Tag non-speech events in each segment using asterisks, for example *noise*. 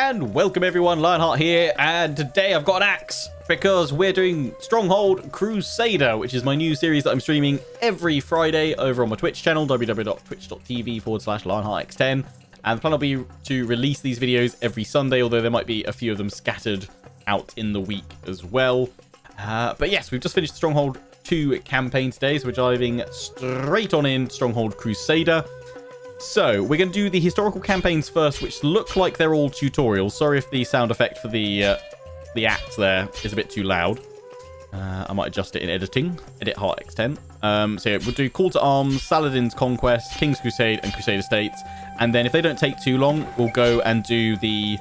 and welcome everyone, Lionheart here, and today I've got an axe because we're doing Stronghold Crusader, which is my new series that I'm streaming every Friday over on my Twitch channel, www.twitch.tv forward slash LionheartX10. And the plan will be to release these videos every Sunday, although there might be a few of them scattered out in the week as well. Uh, but yes, we've just finished Stronghold 2 campaign today, so we're diving straight on in Stronghold Crusader. So, we're going to do the historical campaigns first, which look like they're all tutorials. Sorry if the sound effect for the uh, the axe there is a bit too loud. Uh, I might adjust it in editing. Edit Heart X10. Um, so yeah, we'll do Call to Arms, Saladin's Conquest, King's Crusade, and Crusader States. And then if they don't take too long, we'll go and do the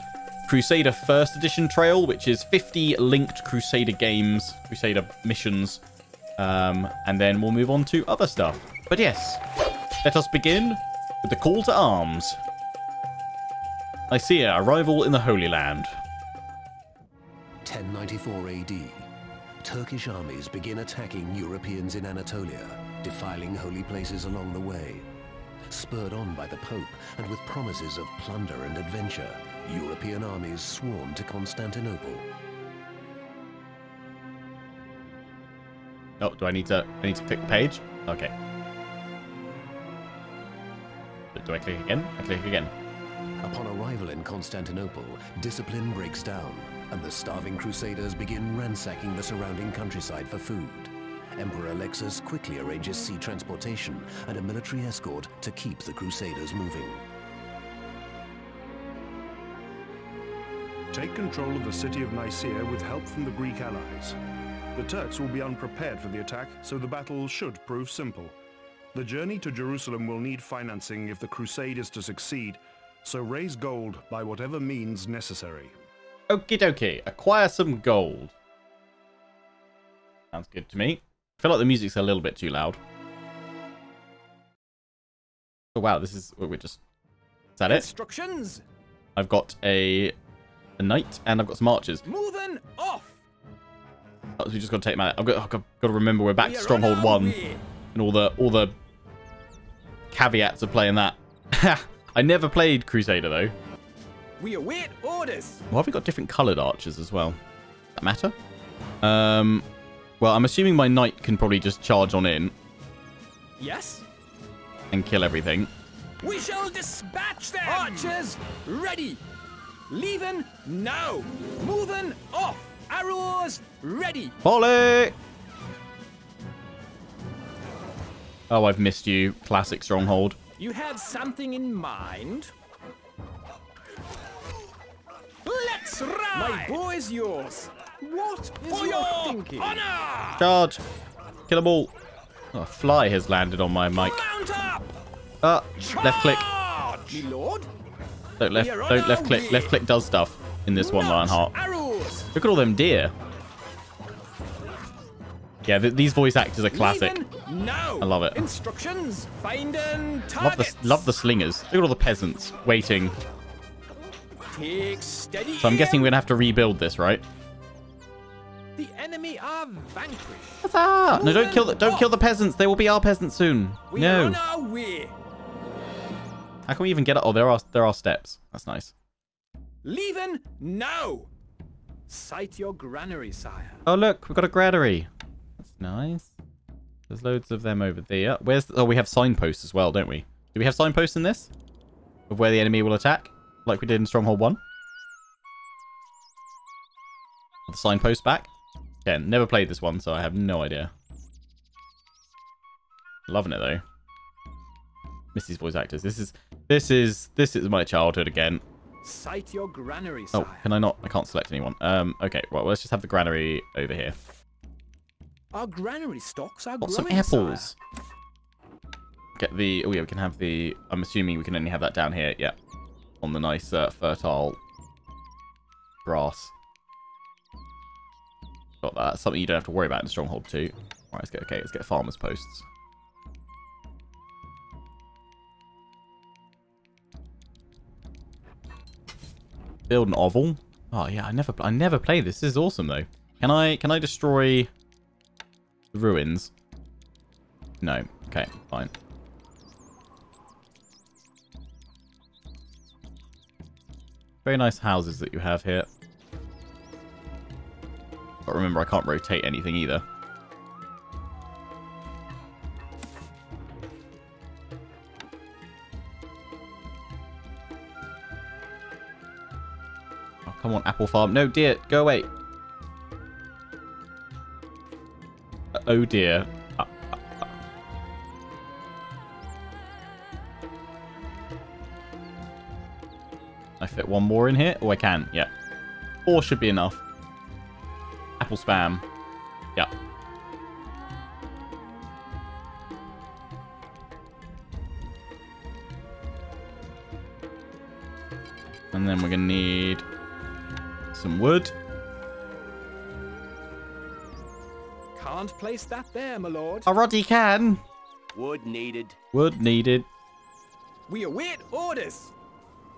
Crusader First Edition trail, which is 50 linked Crusader games, Crusader missions. Um, and then we'll move on to other stuff. But yes, let us begin with the call to arms. Nicaea, arrival in the Holy Land. 1094 AD. Turkish armies begin attacking Europeans in Anatolia, defiling holy places along the way. Spurred on by the Pope and with promises of plunder and adventure, European armies swarm to Constantinople. Oh, do I need to I need to the page? Okay. Do I click again? I click again. Upon arrival in Constantinople, discipline breaks down, and the starving crusaders begin ransacking the surrounding countryside for food. Emperor Alexis quickly arranges sea transportation and a military escort to keep the crusaders moving. Take control of the city of Nicaea with help from the Greek allies. The Turks will be unprepared for the attack, so the battle should prove simple. The journey to Jerusalem will need financing if the crusade is to succeed, so raise gold by whatever means necessary. Okie dokie. Acquire some gold. Sounds good to me. I feel like the music's a little bit too loud. Oh wow, this is we're just Is that it? Instructions. I've got a a knight and I've got some archers. Moving off. Oh, so we just got to take them out. I've got, I've got to remember we're back We to Stronghold on 1 way. And all the all the caveats of playing that. *laughs* I never played Crusader though. We await orders. Why have we got different coloured archers as well? Does that matter? Um, well, I'm assuming my knight can probably just charge on in Yes. and kill everything. We shall dispatch them. Archers ready. Leaving now. Moving off. Arrows ready. Volley! Oh, I've missed you. Classic Stronghold. You have something in mind? Let's ride. My boy is yours. What is For your your thinking? honor! Charge! Kill them all. Oh, a fly has landed on my mic. Mount up! Ah, left click. Me lord. Don't left. We are on Don't left click. Left click does stuff in this one, Launch Lionheart. Arrows. Look at all them deer. Yeah, th these voice actors are classic. I love it. Instructions. Finding Love the love the slingers. Look at all the peasants waiting. Take steady. So I'm guessing we're gonna have to rebuild this, right? The enemy are vanquished. No, don't kill the don't kill the peasants. They will be our peasants soon. We No. How can we even get up? Oh, there are there are steps. That's nice. Leaving now. Sight your granary, sire. Oh look, we've got a granary. Nice. There's loads of them over there. Where's the, oh we have signposts as well, don't we? Do we have signposts in this? Of where the enemy will attack? Like we did in Stronghold 1? the signpost back? Again, never played this one, so I have no idea. Loving it though. Miss these voice actors. This is this is this is my childhood again. Sight your granary, Oh, can I not? I can't select anyone. Um, okay, right. Well, let's just have the granary over here. Our granary stocks are Got some growing, apples. Get the. Oh yeah, we can have the. I'm assuming we can only have that down here. Yeah, on the nice uh, fertile grass. Got that. Something you don't have to worry about in Stronghold 2. Right, let's get okay. Let's get farmers posts. Build an oval. Oh yeah, I never. I never play this. This is awesome though. Can I? Can I destroy ruins? No. Okay, fine. Very nice houses that you have here. But remember, I can't rotate anything either. Oh, come on, apple farm. No, dear, go away. Oh dear. I fit one more in here? Oh, I can. Yeah. Four should be enough. Apple spam. Yeah. And then we're going to need some wood. Can't place that there, my lord. I already can. Wood needed. Wood needed. We await orders.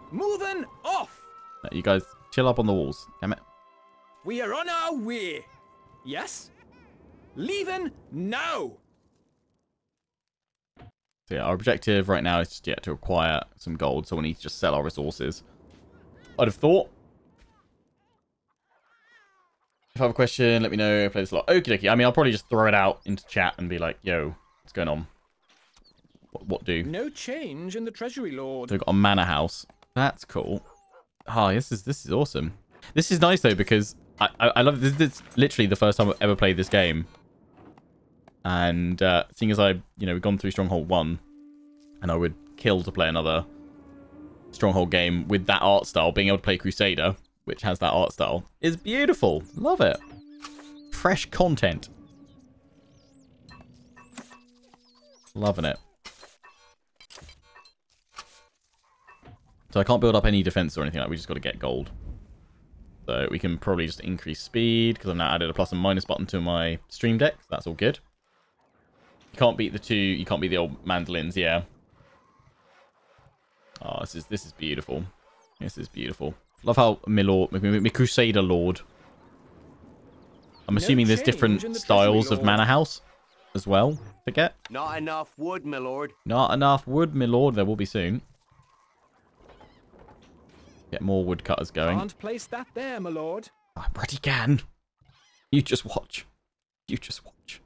Moving off. No, You guys chill up on the walls. Damn it. We are on our way. Yes? Leaving now. So yeah, our objective right now is just yeah, to acquire some gold, so we need to just sell our resources. I'd have thought. If I have a question, let me know. I play this a lot. Okie dokie. I mean, I'll probably just throw it out into chat and be like, yo, what's going on? What, what do? No change in the treasury, lord. So we've got a manor house. That's cool. Oh, this is this is awesome. This is nice though because I I, I love this. This is literally the first time I've ever played this game. And uh, seeing as I, you know, we've gone through Stronghold One, and I would kill to play another Stronghold game with that art style, being able to play Crusader, which has that art style, is beautiful. Love it. Fresh content. Loving it. So I can't build up any defense or anything like that. We just got to get gold. So we can probably just increase speed because I've now added a plus and minus button to my stream deck. So that's all good. You can't beat the two. You can't beat the old mandolins. Yeah. Oh, this is this is beautiful. This is beautiful. Love how my lord, my, my crusader lord. I'm assuming there's different the styles of manor house as well. Forget. Not enough wood, my lord. Not enough wood, my lord. There will be soon. Get more woodcutters going. Can't place that there, my lord. I already can. You just watch. You just watch.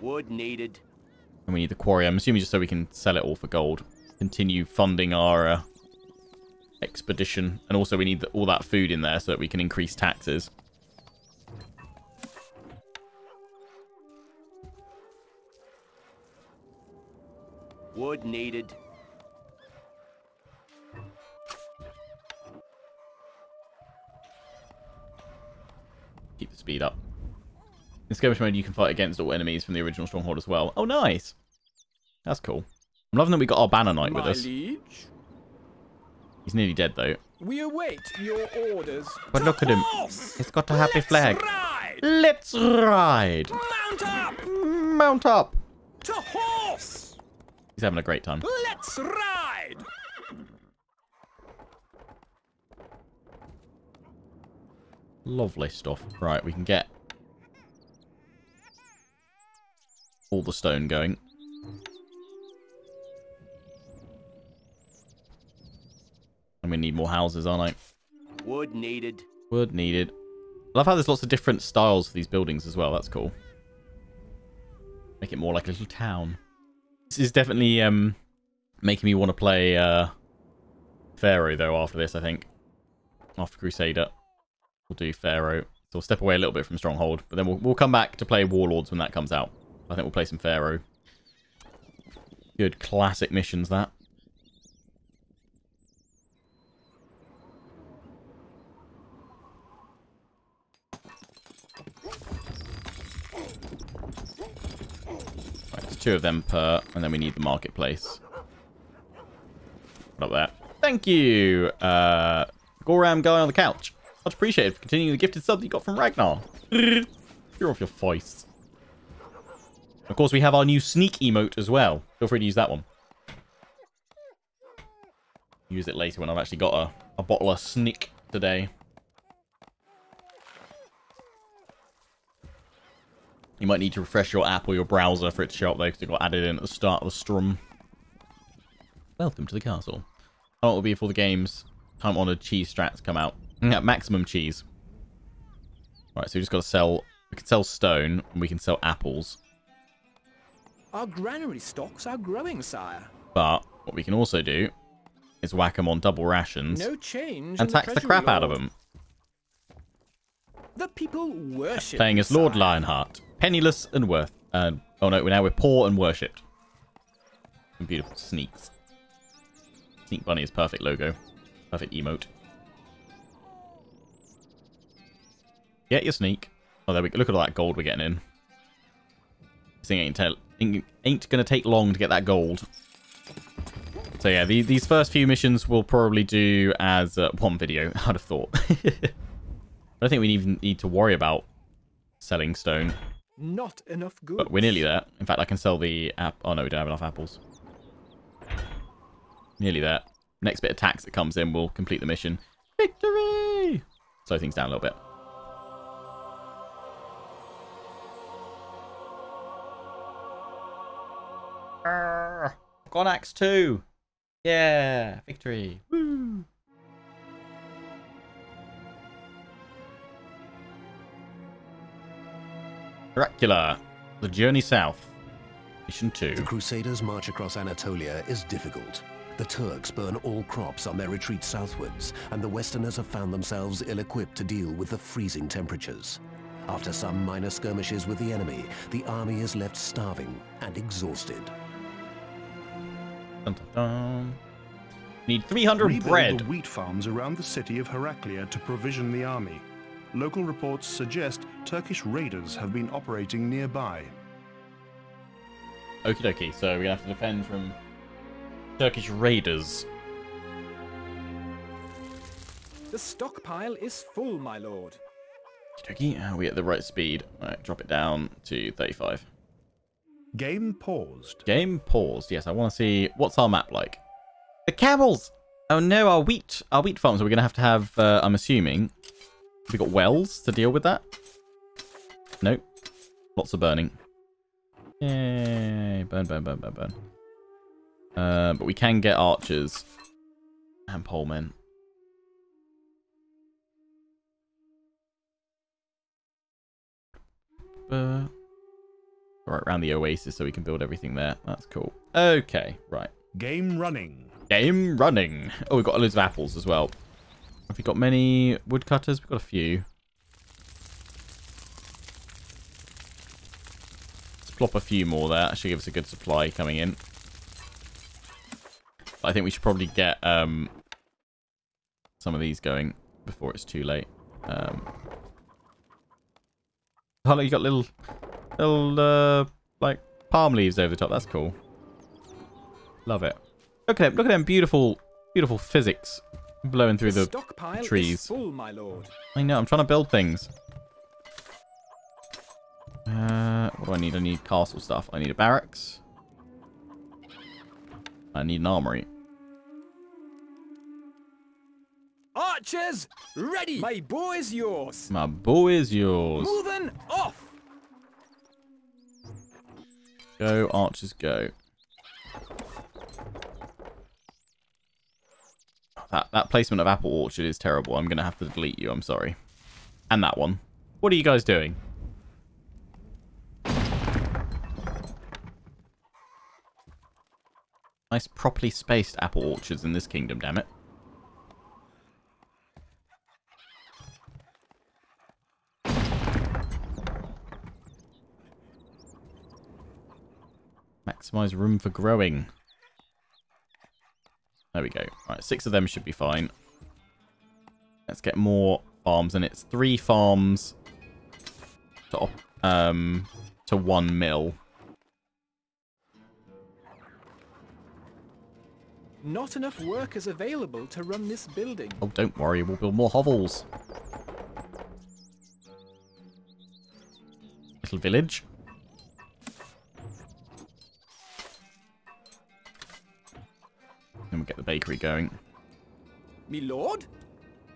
Wood needed. And we need the quarry. I'm assuming just so we can sell it all for gold. Continue funding our uh, expedition. And also we need the, all that food in there so that we can increase taxes. Wood needed. Keep the speed up. In skirmish mode, you can fight against all enemies from the original stronghold as well. Oh, nice. That's cool. I'm loving that we got our banner knight with my us. liege. He's nearly dead, though. We await your orders. But look at him. He's got a happy Let's flag. Ride! Let's ride. Mount up! Mount up. To horse! He's having a great time. Let's ride! Lovely stuff. Right, we can get all the stone going. We need more houses, aren't I? Wood needed. Wood needed. I love how there's lots of different styles for these buildings as well. That's cool. Make it more like a little town. This is definitely um, making me want to play uh, Pharaoh, though, after this, I think. After Crusader. We'll do Pharaoh. So we'll step away a little bit from Stronghold. But then we'll, we'll come back to play Warlords when that comes out. I think we'll play some Pharaoh. Good classic missions, that. Two of them per, and then we need the marketplace. Up there? Thank you, uh, Goram guy on the couch. Much appreciated for continuing the gifted sub that you got from Ragnar. *laughs* You're off your face. Of course, we have our new sneak emote as well. Feel free to use that one. Use it later when I've actually got a, a bottle of sneak today. You might need to refresh your app or your browser for it to show up there because it got added in at the start of the strum. Welcome to the castle. Oh, How long will be for the games? time honored cheese strats come out. Hmm. Yeah, maximum cheese. All right, so we just got to sell. We can sell stone, and we can sell apples. Our granary stocks are growing, sire. But what we can also do is whack them on double rations No change. and tax the treasury, crap out of them. The people worship. Playing as Lord. Lionheart, penniless and worth. Uh, oh no, we're now we're poor and worshipped. Some beautiful sneaks. Sneak Bunny is perfect logo, perfect emote. Get your sneak. Oh, there we go. Look at all that gold we're getting in. This thing ain't, ain't, ain't gonna take long to get that gold. So yeah, the, these first few missions we'll probably do as uh, one video. *laughs* I'd have thought. *laughs* I don't think we even need to worry about selling stone, Not enough goods. but we're nearly there. In fact, I can sell the app. Oh no, we don't have enough apples. Nearly there. Next bit of tax that comes in will complete the mission. Victory! Slow things down a little bit. Arrgh. Got axe 2. Yeah, victory. Woo. Heraclea, the journey south. Mission 2. The Crusaders' march across Anatolia is difficult. The Turks burn all crops on their retreat southwards, and the Westerners have found themselves ill-equipped to deal with the freezing temperatures. After some minor skirmishes with the enemy, the army is left starving and exhausted. Dun, dun, dun. Need 300 Rebuild bread. the wheat farms around the city of Heraclea to provision the army. Local reports suggest Turkish raiders have been operating nearby. Okie dokie, so we have to defend from Turkish raiders. The stockpile is full, my lord. Okie dokie, are we at the right speed? Alright, drop it down to 35. Game paused. Game paused. Yes, I want to see what's our map like. The camels. Oh no, our wheat, our wheat farms. We're we gonna have to have? Uh, I'm assuming we got wells to deal with that. Nope. Lots of burning. Yay! Burn, burn, burn, burn, burn. Uh, but we can get archers and polemen. Uh, right around the oasis so we can build everything there. That's cool. Okay, right. Game running. Game running. Oh, we've got loads of apples as well. Have got many woodcutters? We've got a few. Let's plop a few more there. That should give us a good supply coming in. I think we should probably get um, some of these going before it's too late. Um, oh, look, you got little, little, uh, like, palm leaves over the top. That's cool. Love it. Look at them. Look at them beautiful, beautiful physics blowing through the the trees. full. I know, I'm trying to build things. Uh, what do I need? I need castle stuff. I need a barracks. I need an armory. Archers, ready. My bow is yours. My bow is yours. Moving off. Go, archers, go. That, that placement of apple orchard is terrible. I'm going to have to delete you. I'm sorry. And that one. What are you guys doing? Nice properly spaced apple orchards in this kingdom, damn it. Maximize room for growing. There we go. Right, six of them should be fine. Let's get more farms, and it's three farms to um to one mill. Not enough workers available to run this building. Oh, don't worry, we'll build more hovels. Little village. Then we'll get the bakery going. Me lord?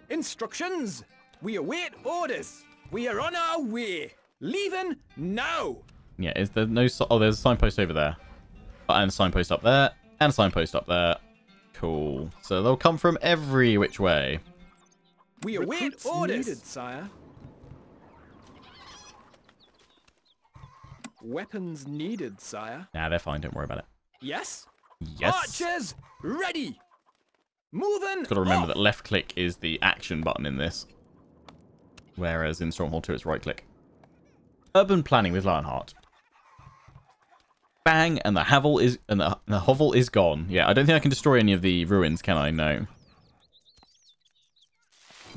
Instructions! We await orders! We are on our way! Leaving now! Yeah, is there no... Oh, there's a signpost over there. And a signpost up there. And a signpost up there. Cool. So they'll come from every which way. We await Recruits orders. needed, sire. Weapons needed, sire. Nah, they're fine. Don't worry about it. Yes? Yes. Archers, ready. Moving. Got to remember up. that left click is the action button in this. Whereas in Stronghold 2, it's right click. Urban planning with Lionheart. Bang, and the Havel is and the, the hovel is gone. Yeah, I don't think I can destroy any of the ruins, can I? No.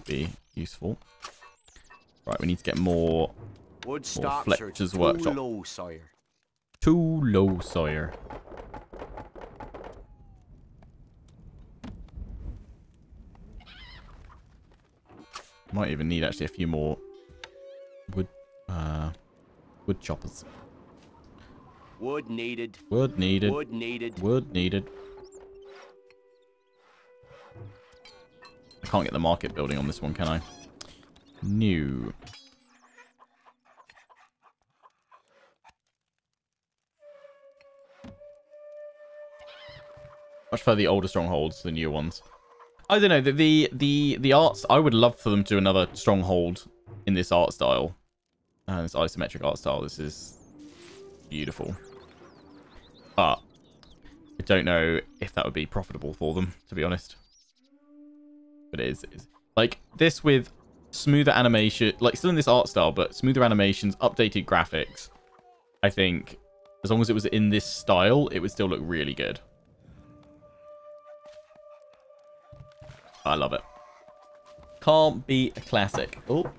Be useful. Right, we need to get more Wood are Fletcher's too workshop. low, sire. too low, Sawyer. Might even need actually a few more wood uh wood choppers. Wood needed. Wood needed. Wood needed. Wood needed. I can't get the market building on this one, can I? New. Much prefer the older strongholds the newer ones. I don't know the the the, arts. I would love for them to do another stronghold in this art style, uh, this isometric art style. This is beautiful, but I don't know if that would be profitable for them, to be honest. But it is, it is. like this with smoother animation, like still in this art style, but smoother animations, updated graphics. I think as long as it was in this style, it would still look really good. I love it. Can't be a classic. Oh.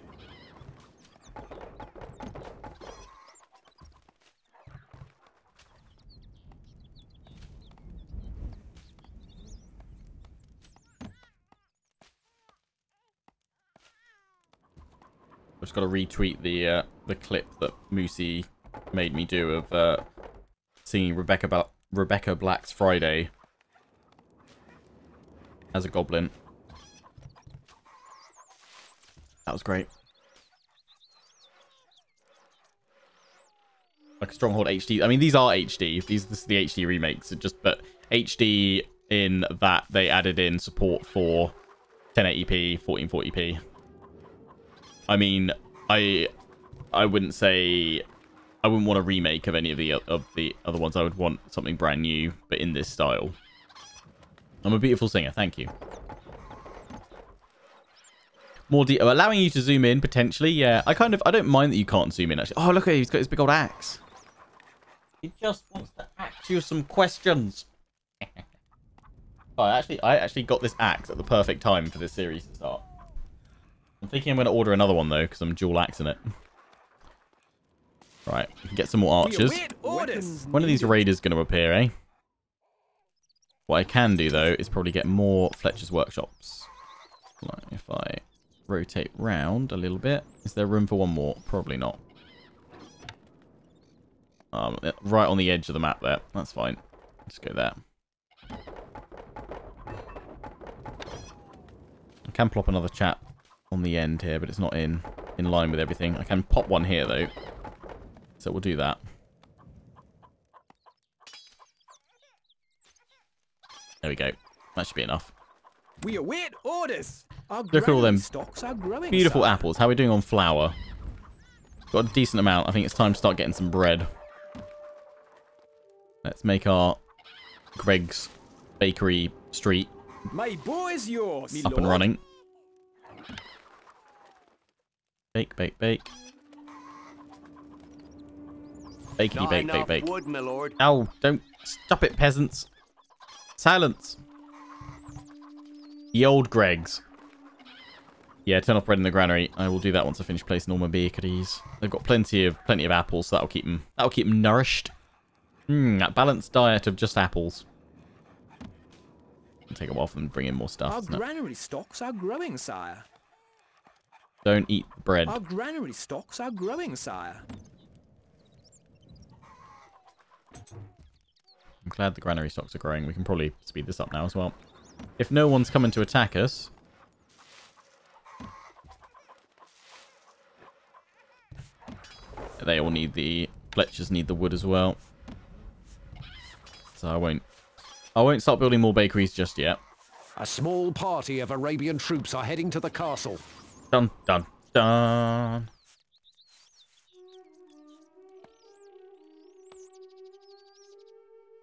I've just got to retweet the uh, the clip that Moosey made me do of uh, singing Rebecca ba Rebecca Black's Friday as a goblin. That was great. Like a Stronghold HD. I mean, these are HD. These this is the HD remakes. It just but HD in that they added in support for 1080p, 1440p. I mean, I I wouldn't say I wouldn't want a remake of any of the of the other ones. I would want something brand new, but in this style. I'm a beautiful singer. Thank you. More detail, allowing you to zoom in potentially. Yeah, I kind of I don't mind that you can't zoom in. Actually, oh look, he's got his big old axe. He just wants to ask you some questions. *laughs* oh, I actually I actually got this axe at the perfect time for this series to start. I'm thinking I'm going to order another one though because I'm dual axing it. Right, we can get some more archers. When are these raiders going to appear, eh? What I can do, though, is probably get more Fletcher's workshops. Like, if I rotate round a little bit. Is there room for one more? Probably not. Um, right on the edge of the map there. That's fine. Just go there. I can plop another chap on the end here, but it's not in, in line with everything. I can pop one here, though. So we'll do that. There we go. That should be enough. We await orders. Our Look at all them stocks are growing. Beautiful sire. apples. How are we doing on flour? Got a decent amount. I think it's time to start getting some bread. Let's make our Greggs Bakery Street My bow is yours. up and running. Bake, bake, bake. Bakety Not bake, bake, bake. wood, my lord. Oh, don't stop it, peasants. Silence. The old Greggs. Yeah, turn off bread in the granary. I will do that once I finish placing all my bakeries. They've got plenty of plenty of apples, so that'll keep them that'll keep them nourished. Hmm, that balanced diet of just apples. It'll take a while for them to bring in more stuff. Our doesn't it? granary stocks are growing, sire. Don't eat the bread. Our granary stocks are growing, sire. I'm glad the granary stocks are growing. We can probably speed this up now as well. If no one's coming to attack us... They all need the... Fletchers need the wood as well. So I won't I won't start building more bakeries just yet. A small party of Arabian troops are heading to the castle. Dun, dun, dun.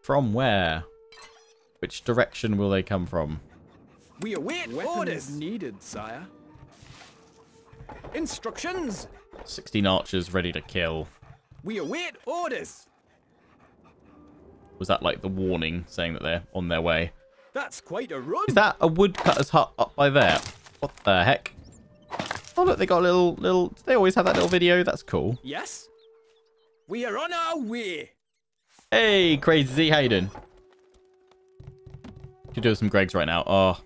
From where? Which direction will they come from? We await Weapons orders. needed, sire. Instructions. 16 archers ready to kill. We await orders. Was that like the warning saying that they're on their way? That's quite a run. Is that a woodcutter's hut up by there? What the heck? Oh look, they got a little, little, they always have that little video. That's cool. Yes. We are on our way. Hey, Crazy Z, how you doing? Could do some Greggs right now. Oh.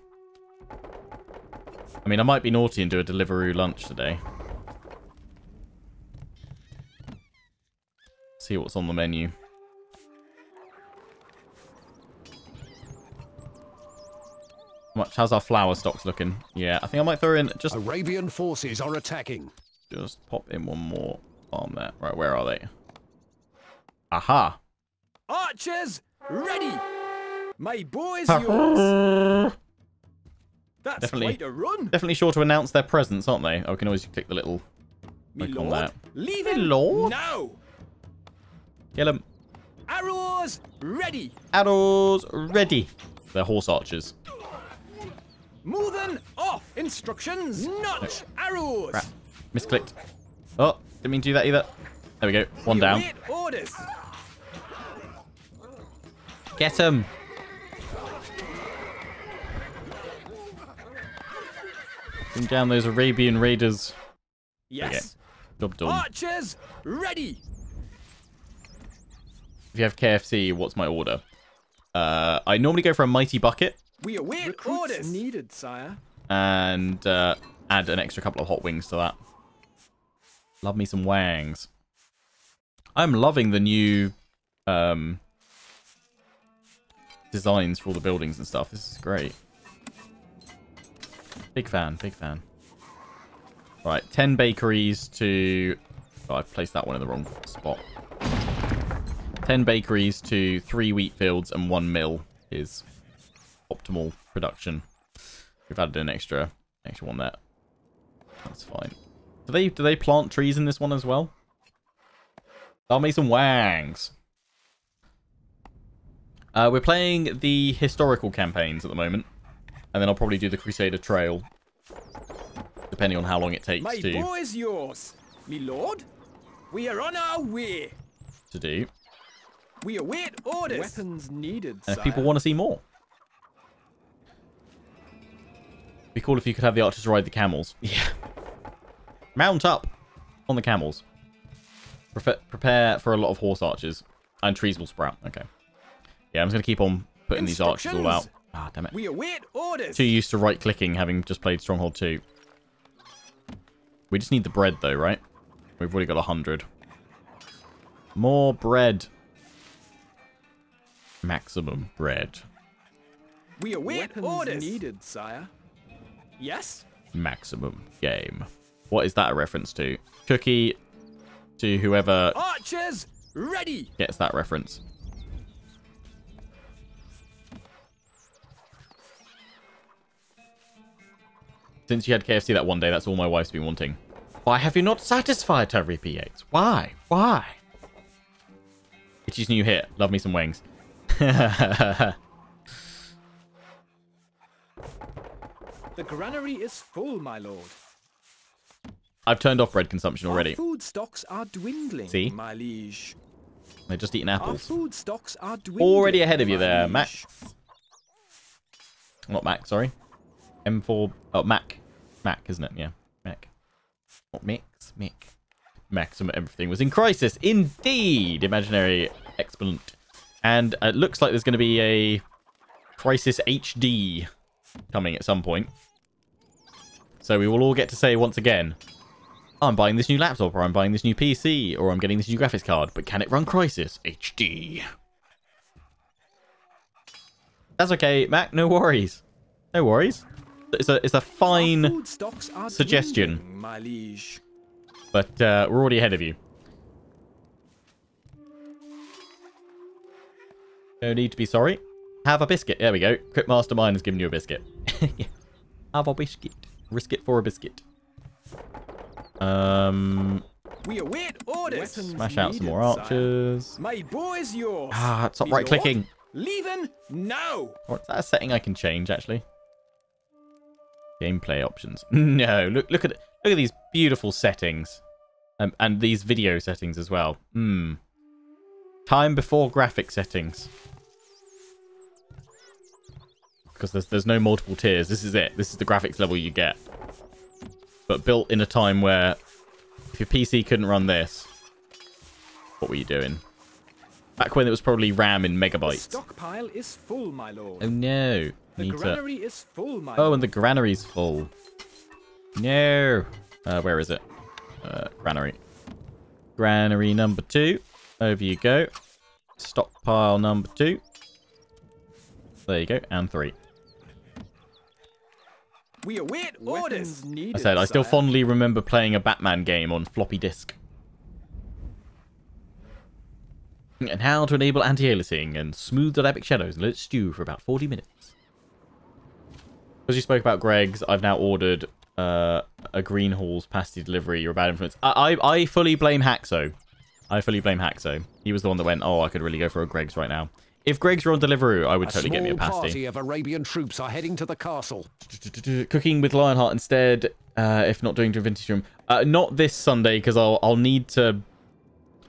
I mean, I might be naughty and do a Deliveroo lunch today. See what's on the menu. Much? How's our flour stocks looking? Yeah, I think I might throw in just Arabian forces are attacking. just pop in one more on there. Right, where are they? Aha! Archers, ready. My bow is yours. That's Definitely. quite a run. Definitely sure to announce their presence, aren't they? Oh, we can always click the little Me click on lord, that. leave Me it lord. now. Kill them. Arrows, ready. Arrows ready. They're horse archers. Moving off. Instructions, notch. Arrows. Crap. Misclicked. Oh, didn't mean to do that either. There we go. One We down. await orders. Get him. Bring down those Arabian raiders. Yes. Job done. Archers, ready. If you have KFC, what's my order? Uh, I normally go for a mighty bucket We await Recruits orders. needed, sire. and uh, add an extra couple of hot wings to that. Love me some wangs. I'm loving the new um, designs for all the buildings and stuff. This is great. Big fan, big fan. Right, 10 bakeries to... Oh, I placed that one in the wrong spot. 10 bakeries to 3 wheat fields and 1 mill is optimal production. We've added an extra extra one there. That's fine. Do they do they plant trees in this one as well? I'll make some wangs. Uh, we're playing the historical campaigns at the moment, and then I'll probably do the Crusader Trail, depending on how long it takes My to bow is yours. Me lord, we are on our way. to do. We await orders. Weapons needed, And if sire. people want to see more, be cool if you could have the archers ride the camels. *laughs* Yeah. Mount up on the camels. Prefe- prepare for a lot of horse archers. And trees will sprout. Okay. Yeah, I'm just going to keep on putting these archers all out. Instructions. Ah, damn it. We await orders. Too used to right-clicking, having just played Stronghold 2. We just need the bread, though, right? We've already got 100. More bread. Maximum bread. We await Weapons orders. needed, sire. Yes. Maximum game. What is that a reference to? Cookie to whoever Archers, ready. gets that reference. Since you had KFC that one day, that's all my wife's been wanting. Why have you not satisfied her, P8? Why? Why? Itchy's new hit. Love me some wings. *laughs* The granary is full, my lord. I've turned off bread consumption already. Our food stocks are dwindling, See? my liege. They're just eating Our apples. food stocks are dwindling. Already ahead of you there, liege. Max. Not Mac, sorry. M4. Oh, Mac. Mac, isn't it? Yeah. Mac. Not Mix. Mac. Maximum everything was in Crysis. Indeed. Imaginary exponent. And it looks like there's going to be a Crysis HD coming at some point. So we will all get to say once again, I'm buying this new laptop, or I'm buying this new PC, or I'm getting this new graphics card, but can it run Crysis HD? That's okay, Mac. No worries. No worries. It's a it's a fine, food stocks are suggestion. but uh, we're already ahead of you. No need to be sorry. Have a biscuit. There we go. Crypt Mastermind has given you a biscuit. *laughs* Have a biscuit. Risk it for a biscuit. Um, We await orders. smash out some more archers. My bow is yours. Ah, stop right clicking. Leaving now. Is that a setting I can change actually? Gameplay options. *laughs* No, look look at look at these beautiful settings. Um, and these video settings as well. Hmm. Time before graphic settings. Because there's there's no multiple tiers. This is it. This is the graphics level you get. But built in a time where if your PC couldn't run this, what were you doing? Back when it was probably RAM in The megabytes. stockpile is full, my lord. Oh no. The Need to... granary is full, my Oh, and the granary's full. No. Uh, where is it? Uh, granary. Granary number two. Over you go. Stockpile number two. There you go. And three. We await orders. Needed, I said I still sire. fondly remember playing a Batman game on floppy disk. And how to enable anti-aliasing and smooth dynamic shadows and let it stew for about 40 minutes. As you spoke about Greggs, I've now ordered uh, a Greenhalgh's pasty delivery. You're a bad influence. I, I, I fully blame Haxo. I fully blame Haxo. He was the one that went, oh, I could really go for a Greggs right now. If Greggs were on Deliveroo, I would A totally get me a pasty. party of Arabian troops are heading to the castle. cooking with Lionheart instead, uh, if not doing Divinity Stream. Uh, not this Sunday, because I'll, I'll need to...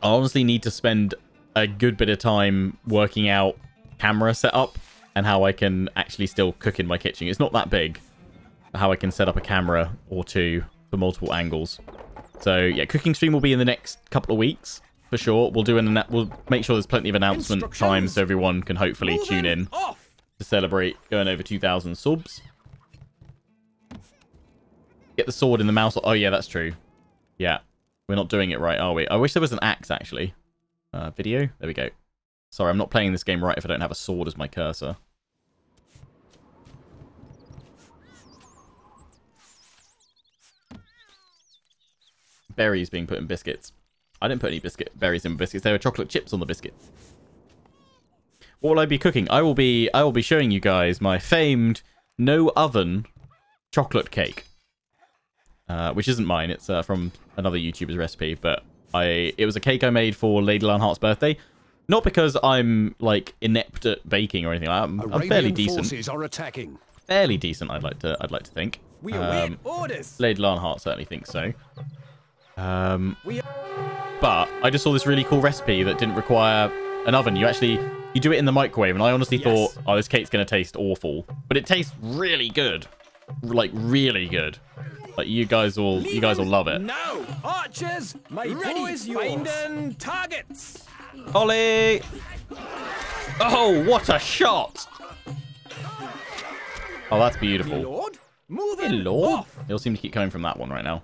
I honestly need to spend a good bit of time working out camera setup and how I can actually still cook in my kitchen. It's not that big. How I can set up a camera or two for multiple angles. So, yeah, cooking stream will be in the next couple of weeks, for sure. We'll do an... We'll make sure there's plenty of announcement time so everyone can hopefully tune in Off. to celebrate going over 2,000 subs. Get the sword in the mouse. Oh, yeah, that's true. Yeah. We're not doing it right, are we? I wish there was an axe, actually. Uh, video? There we go. Sorry, I'm not playing this game right if I don't have a sword as my cursor. Berries being put in biscuits. I didn't put any biscuit berries in biscuits. There were chocolate chips on the biscuit. What will I be cooking? I will be I will be showing you guys my famed no oven chocolate cake. Uh, which isn't mine. It's uh, from another YouTuber's recipe, but I it was a cake I made for Lady Lionheart's birthday. Not because I'm like inept at baking or anything. I'm, I'm fairly decent. forces are attacking. Fairly decent. I'd like to I'd like to think. We Um, orders. Lady Lionheart certainly thinks so. Um, but I just saw this really cool recipe that didn't require an oven. You actually you do it in the microwave, and I honestly Yes. thought, oh, this cake's gonna taste awful, but it tastes really good, like really good. Like you guys will you guys will love it. No, archers, my Ready, bow is yours. Finding targets. Ollie! Oh, what a shot! Oh, that's beautiful. lord, moving Hello. off. They all seem to keep coming from that one right now.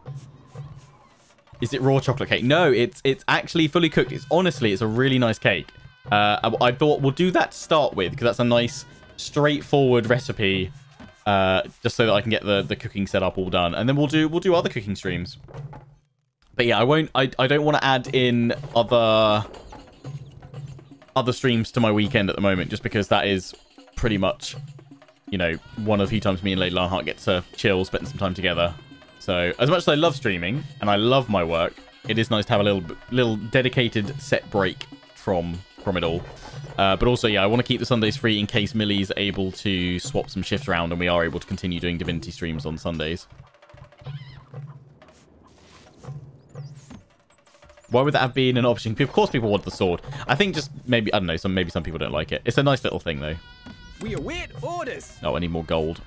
Is it raw chocolate cake? No, it's it's actually fully cooked. It's honestly, it's a really nice cake. Uh, I, I thought we'll do that to start with because that's a nice, straightforward recipe. Uh, just so that I can get the the cooking setup all done, and then we'll do we'll do other cooking streams. But yeah, I won't. I I don't want to add in other other streams to my weekend at the moment, just because that is pretty much you know, one of the few times me and Lady Lionheart get to chill, spend some time together. So, as much as I love streaming and I love my work, it is nice to have a little, little dedicated set break from from it all. Uh, but also, yeah, I want to keep the Sundays free in case Millie's able to swap some shifts around and we are able to continue doing Divinity streams on Sundays. Why would that have been an option? Of course, people want the sword. I think just maybe I don't know. Some maybe some people don't like it. It's a nice little thing though. We await orders. Oh, I need more gold.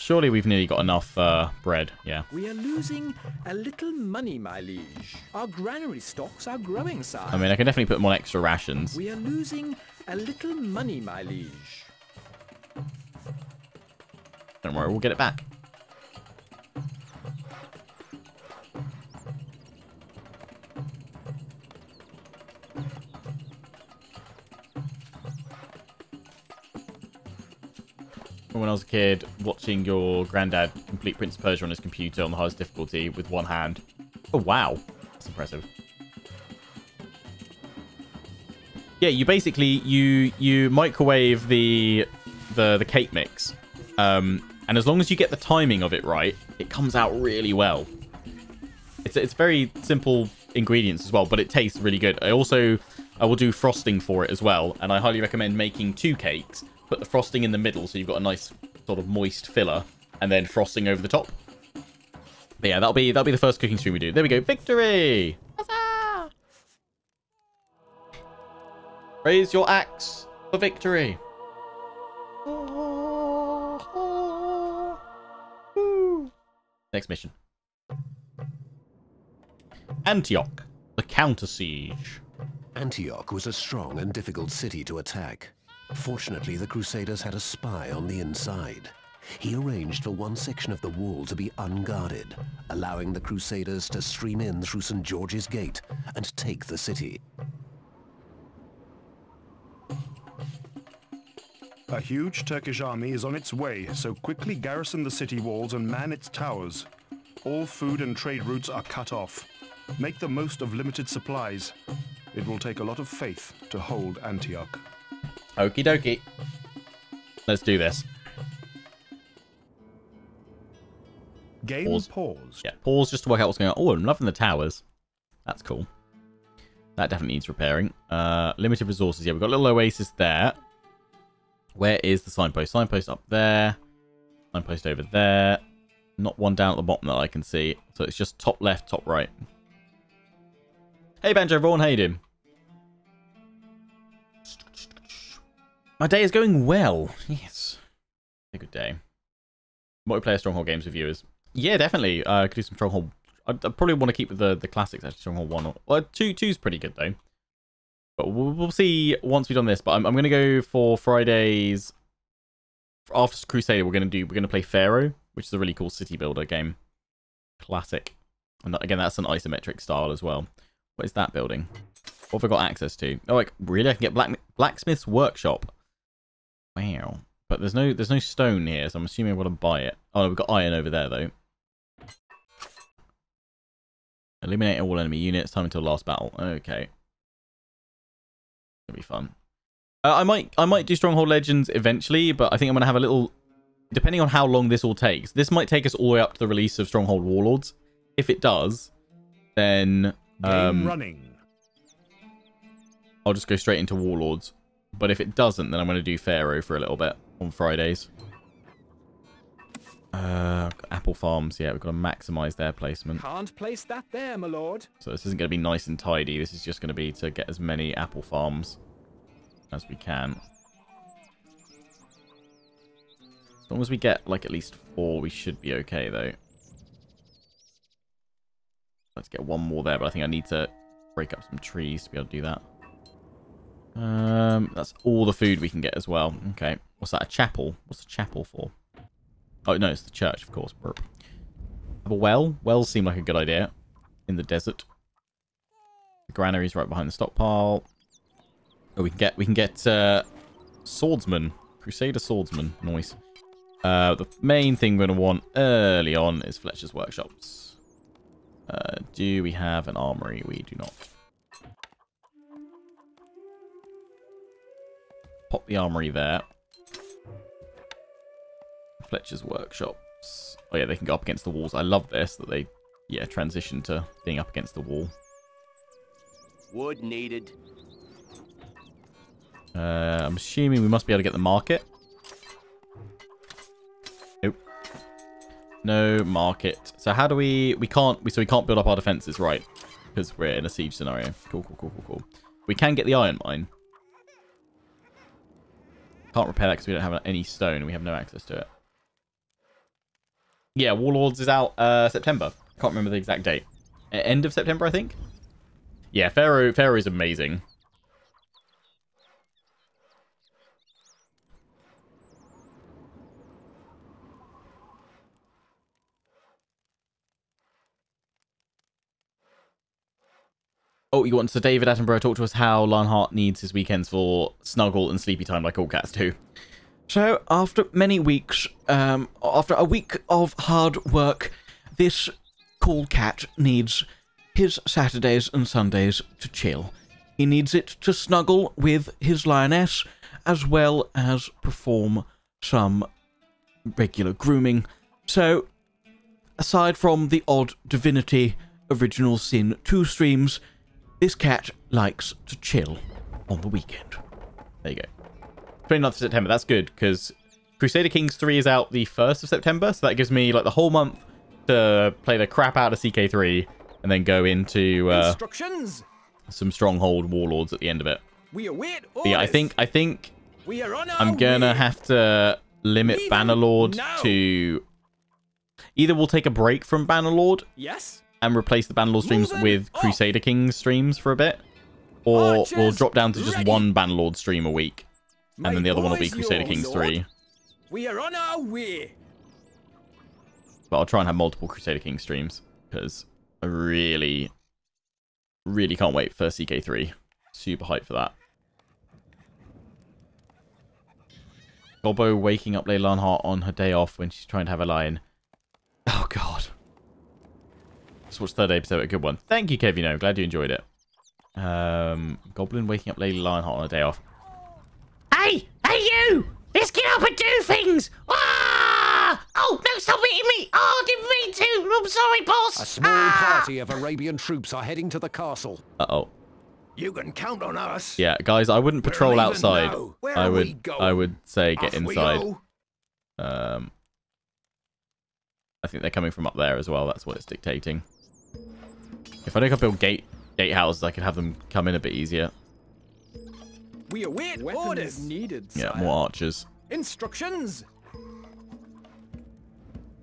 Surely we've nearly got enough uh, bread. Yeah. We are losing a little money, my liege. Our granary stocks are growing, sire. I mean, I can definitely put more on extra rations. we are losing a little money, my liege. Don't worry, we'll get it back. When I was a kid, watching your granddad complete Prince of Persia on his computer on the hardest difficulty with one hand. Oh, wow. That's impressive. Yeah, you basically you you microwave the the the cake mix, um, and as long as you get the timing of it right, it comes out really well. It's it's very simple ingredients as well, but it tastes really good. I also I will do frosting for it as well, and I highly recommend making two cakes. Put the frosting in the middle, so you've got a nice sort of moist filler, and then frosting over the top. But yeah, that'll be that'll be the first cooking stream we do. There we go, victory! Huzzah! Raise your axe for victory. Next mission. Antioch, the counter siege. Antioch was a strong and difficult city to attack. Fortunately, the Crusaders had a spy on the inside. He arranged for one section of the wall to be unguarded, allowing the Crusaders to stream in through St. George's Gate and take the city. A huge Turkish army is on its way, so quickly garrison the city walls and man its towers. All food and trade routes are cut off. Make the most of limited supplies. It will take a lot of faith to hold Antioch. Okie dokie. Let's do this. Game Pause. pause. Yeah, pause just to work out what's going on. Oh, I'm loving the towers. That's cool. That definitely needs repairing. Uh, limited resources. Yeah, we've got a little oasis there. Where is the signpost? Signpost up there. Signpost over there. Not one down at the bottom that I can see. So it's just top left, top right. Hey, Banjo Vaughan, how you doing? My day is going well. Yes. A good day. Multiplayer Stronghold games with viewers. Yeah, definitely. Uh, could do some Stronghold. I'd probably want to keep with the, the classics, actually. Stronghold 1. Or, well, 2 two's pretty good, though. But we'll, we'll see once we've done this. But I'm, I'm going to go for Fridays. After Crusader, we're going to do we're going to play Pharaoh, which is a really cool city builder game. Classic. And again, that's an isometric style as well. What is that building? What have I got access to? Oh, like really? I can get black blacksmith's workshop. Wow. But there's no there's no stone here, so I'm assuming I've got to buy it. Oh, no, we've got iron over there though. Eliminate all enemy units. Time until last battle. Okay. It'll be fun. Uh, I might I might do Stronghold Legends eventually, but I think I'm gonna have a little. Depending on how long this all takes, this might take us all the way up to the release of Stronghold Warlords. If it does, then Game um, running. I'll just go straight into Warlords. But if it doesn't, then I'm going to do Pharaoh for a little bit on Fridays. Uh, Apple Farms, yeah, we've got to maximize their placement. Can't place that there, my lord. So this isn't going to be nice and tidy. This is just going to be to get as many Apple Farms as we can. As long as we get, like, at least four, we should be okay, though. Let's get one more there, but I think I need to break up some trees to be able to do that. Um, that's all the food we can get as well. Okay. What's that? A chapel? What's a chapel for? Oh, no, it's the church, of course. Burp. Have a well? Wells seem like a good idea. In the desert. The granary's right behind the stockpile. Oh, we can get, we can get, uh, swordsman. Crusader swordsman. Nice. Uh, the main thing we're going to want early on is Fletcher's workshops. Uh, do we have an armory? We do not. Pop the armory there. Fletcher's workshops. Oh yeah, they can go up against the walls. I love this, that they, yeah, transition to being up against the wall. Wood needed. Uh, I'm assuming we must be able to get the market. Nope. No market. So how do we... We can't... We, so we can't build up our defenses, right? Because we're in a siege scenario. Cool, cool, cool, cool, cool. We can get the iron mine. Can't repair that because we don't have any stone we have no access to it. Yeah, Warlords is out uh, September. Can't remember the exact date. End of September, I think. Yeah, Pharaoh. Pharaoh is amazing. Oh, you want so David Attenborough talk to us how Lionheart needs his weekends for snuggle and sleepy time like all cats do. So, after many weeks, um, after a week of hard work, this cool cat needs his Saturdays and Sundays to chill. he needs it to snuggle with his lioness as well as perform some regular grooming. So, aside from the odd Divinity Original Sin 2 streams, this cat likes to chill on the weekend. There you go. 29th of September, that's good, because Crusader Kings 3 is out the 1st of September, so that gives me like the whole month to play the crap out of CK3 and then go into uh, Instructions. some Stronghold Warlords at the end of it. We await orders. Yeah, I think I think we are on I'm gonna way. have to limit Leave Bannerlord now. to either we'll take a break from Bannerlord Yes. And replace the Bannerlord streams with. Crusader Kings streams for a bit, or we'll drop down to just ready. one Bannerlord stream a week, and My then the other one will be Crusader Kings 3. We are on our way. But I'll try and have multiple Crusader Kings streams because I really, really can't wait for CK3. Super hyped for that. Gobbo waking up Leylanhart on her day off when she's trying to have a lion. Oh god. Just watched the third episode, a good one. Thank you, Kevino. Glad you enjoyed it. Um, Goblin waking up Lady Lionheart on a day off. Hey, hey you! Let's get up and do things! Ah! Oh, no, stop hitting me! Oh, I didn't mean to! I'm sorry, boss! A small Ah! party of Arabian troops are heading to the castle. Uh-oh. You can count on us. Yeah, guys, I wouldn't patrol leaving outside. I would? I would say get Off inside. Um I think they're coming from up there as well. That's what it's dictating. If I don't go build gate gatehouses, I could have them come in a bit easier. We await Weapons orders. needed, Yeah, more archers. Instructions.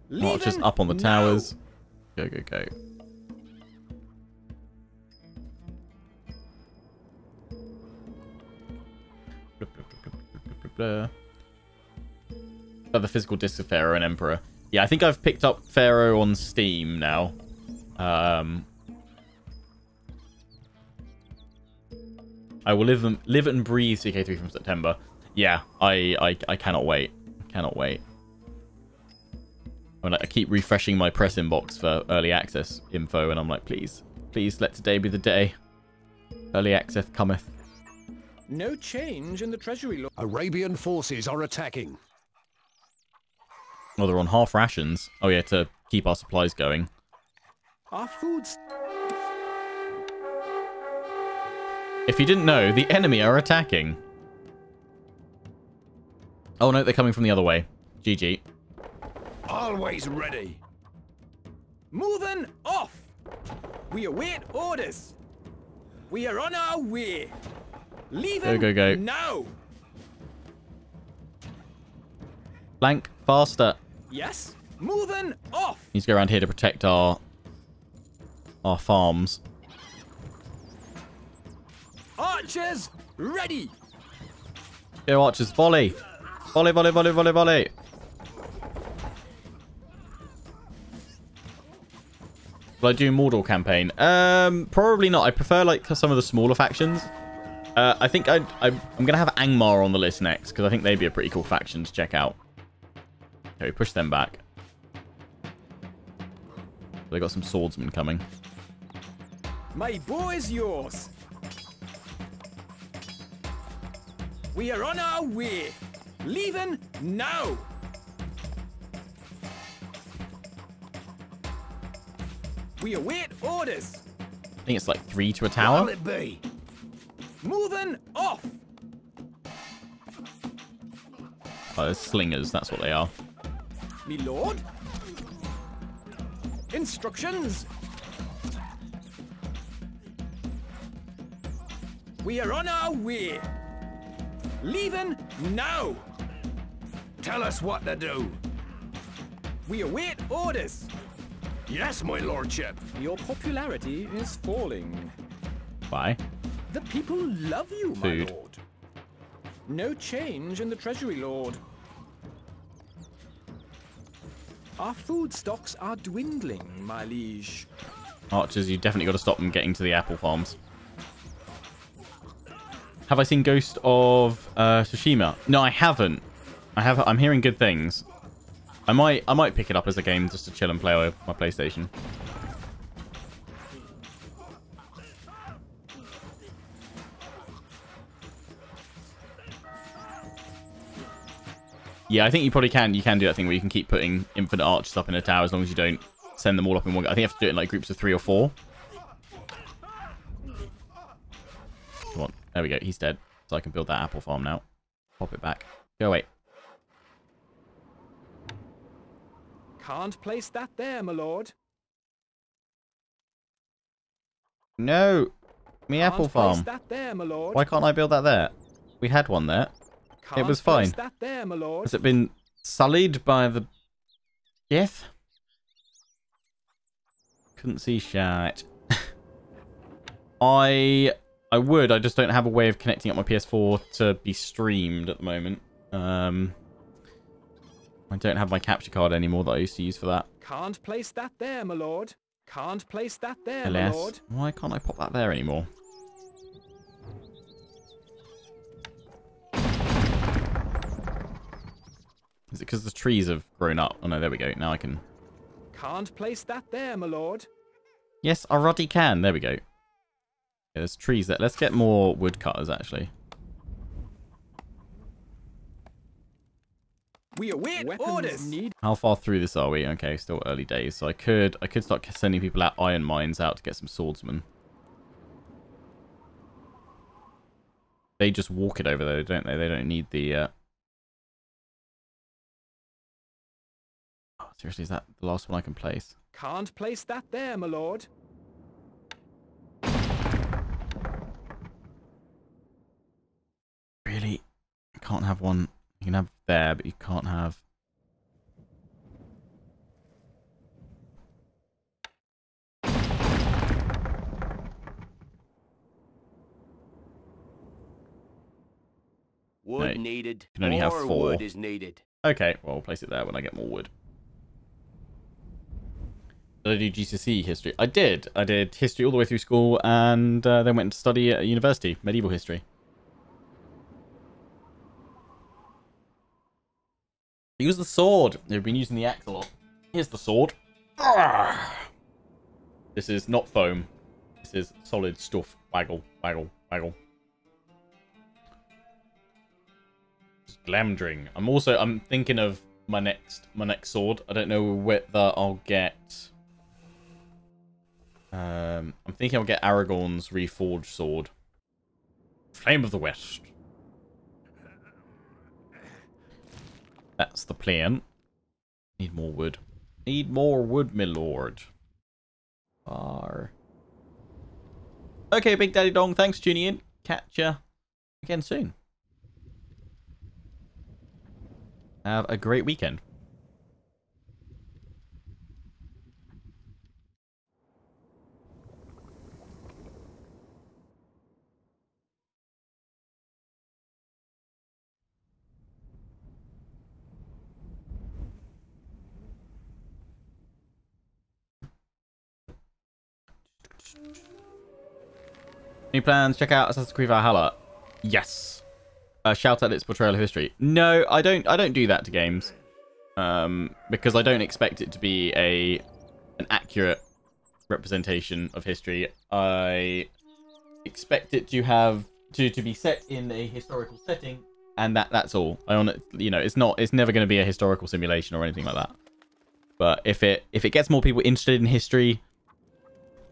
More archers up on the now. towers. Go, go, go. Blah. Oh, the physical disc of Pharaoh and Emperor. Yeah, I think I've picked up Pharaoh on Steam now. Um, I will live and live and breathe CK3 from September. Yeah, I I, I cannot wait. Cannot wait. I, mean, like, I keep refreshing my press inbox for early access info, and I'm like, please, please let today be the day. Early access cometh. No change in the treasury law. Arabian forces are attacking. Oh, they're on half rations. Oh yeah, to keep our supplies going. Our foods. If you didn't know, the enemy are attacking. Oh no, they're coming from the other way. GG. Always ready. Moving off. We await orders. We are on our way. Leaving Go, go, go. now. Flank faster. Yes. Moving off. He's to go around here to protect our our farms. Archers ready. Go archers, volley. Volley, volley, volley, volley, volley. Will I do Mordor campaign? Um, probably not. I prefer like some of the smaller factions. Uh, I think I'd, I'm, I'm gonna have Angmar on the list next because I think they'd be a pretty cool faction to check out. Okay, push them back. They got some swordsmen coming. My bow is yours. We are on our way. Leaving now. We await orders. I think it's like three to a tower. it be? Moving off. Oh, slingers. That's what they are. Me lord. Instructions. We are on our way. Leaving now. Tell us what to do. We await orders. Yes, my lordship. Your popularity is falling. Bye. The people love you, Food. my lord. No change in the treasury, lord. Our food stocks are dwindling, my liege. Archers, you definitely got to stop them getting to the apple farms. Have I seen Ghost of uh, Tsushima? No, I haven't. I have. I'm hearing good things. I might. I might pick it up as a game just to chill and play on my PlayStation. Yeah, I think you probably can. You can do that thing where you can keep putting infinite arches up in a tower as long as you don't send them all up in one go. I think you have to do it in like groups of three or four. There we go. He's dead. So I can build that apple farm now. Pop it back. Go away. Can't place that there, my lord. No. Me Can't apple farm. there. Why can't I build that there? We had one there. Can't was place fine. that there. Has it been sullied by the death? Couldn't see shit. *laughs* I I would, I just don't have a way of connecting up my PS4 to be streamed at the moment. Um I don't have my capture card anymore that I used to use for that. Can't place that there, my lord. Can't place that there, my lord. Why can't I pop that there anymore? Is it because the trees have grown up? Oh no, there we go. Now I can Can't place that there, my lord. Yes, I already can. There we go. Yeah, there's trees there. Let's get more woodcutters, actually. We await Weapons orders. need How far through this are we? Okay, still early days. So I could I could start sending people out iron mines out to get some swordsmen. They just walk it over though, don't they? They don't need the uh... Oh, seriously, is that the last one I can place? Can't place that there, my lord. Really? You can't have one. You can have there, but you can't have. Wood No, needed. can only have More four. wood is needed. Okay, well, I'll place it there when I get more wood. Did I do GCSE history? I did. I did history all the way through school and uh, then went to study at university, medieval history. Use the sword. They've been using the axe a lot. Here's the sword. *sighs* This is not foam. This is solid stuff. Waggle, waggle, waggle. Glamdring. I'm also I'm thinking of my next my next sword. I don't know whether I'll get. Um, I'm thinking I'll get Aragorn's reforged sword. Flame of the West. That's the plan. Need more wood. Need more wood, my lord. Ar. Okay, Big Daddy Dong. Thanks for tuning in. Catch ya again soon. Have a great weekend. Plans? Check out Assassin's Creed Valhalla. Yes. Uh, shout out its portrayal of history. No, I don't. I don't do that to games, um, because I don't expect it to be a an accurate representation of history. I expect it to have to to be set in a historical setting, and that that's all. I on you know, it's not. It's never going to be a historical simulation or anything like that. But if it if it gets more people interested in history,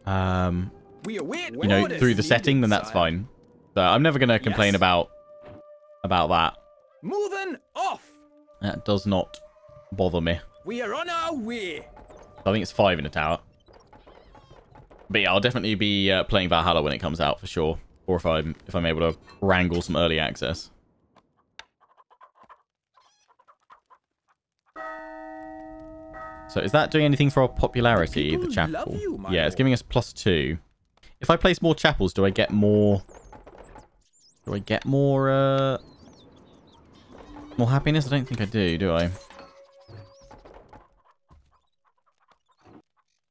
um, you know, through the setting, then that's fine. So I'm never going to complain Yes. about about that. Moving off. That does not bother me. We are on our way. I think it's five in the tower. But yeah, I'll definitely be uh, playing Valhalla when it comes out for sure, or if I'm if I'm able to wrangle some early access. So is that doing anything for our popularity, the people chapel? you, yeah, it's giving us plus two. If I place more chapels, do I get more? Do I get more? uh More happiness? I don't think I do. Do I?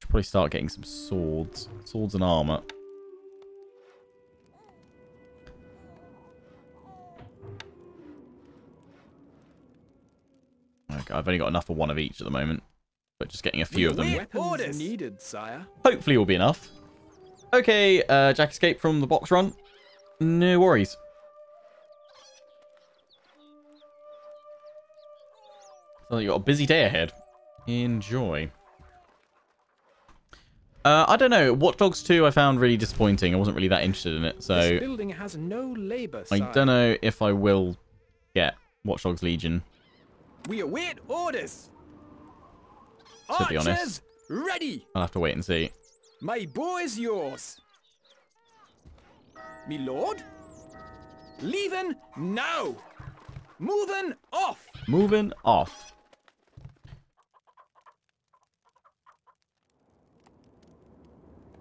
Should probably start getting some swords, swords and armor. Okay, I've only got enough for one of each at the moment, but just getting a few of them Orders. needed, sire. hopefully will be enough. Okay, uh, Jack escaped from the box run. No worries. So you got a busy day ahead. Enjoy. Uh, I don't know. Watch Dogs 2 I found really disappointing. I wasn't really that interested in it. so... This building has no labor, I don't know if I will get Watch Dogs Legion. We await orders. To be honest. Archers, ready. I'll have to wait and see. My bow is yours. Me lord? Leaving now. Moving off. Moving off.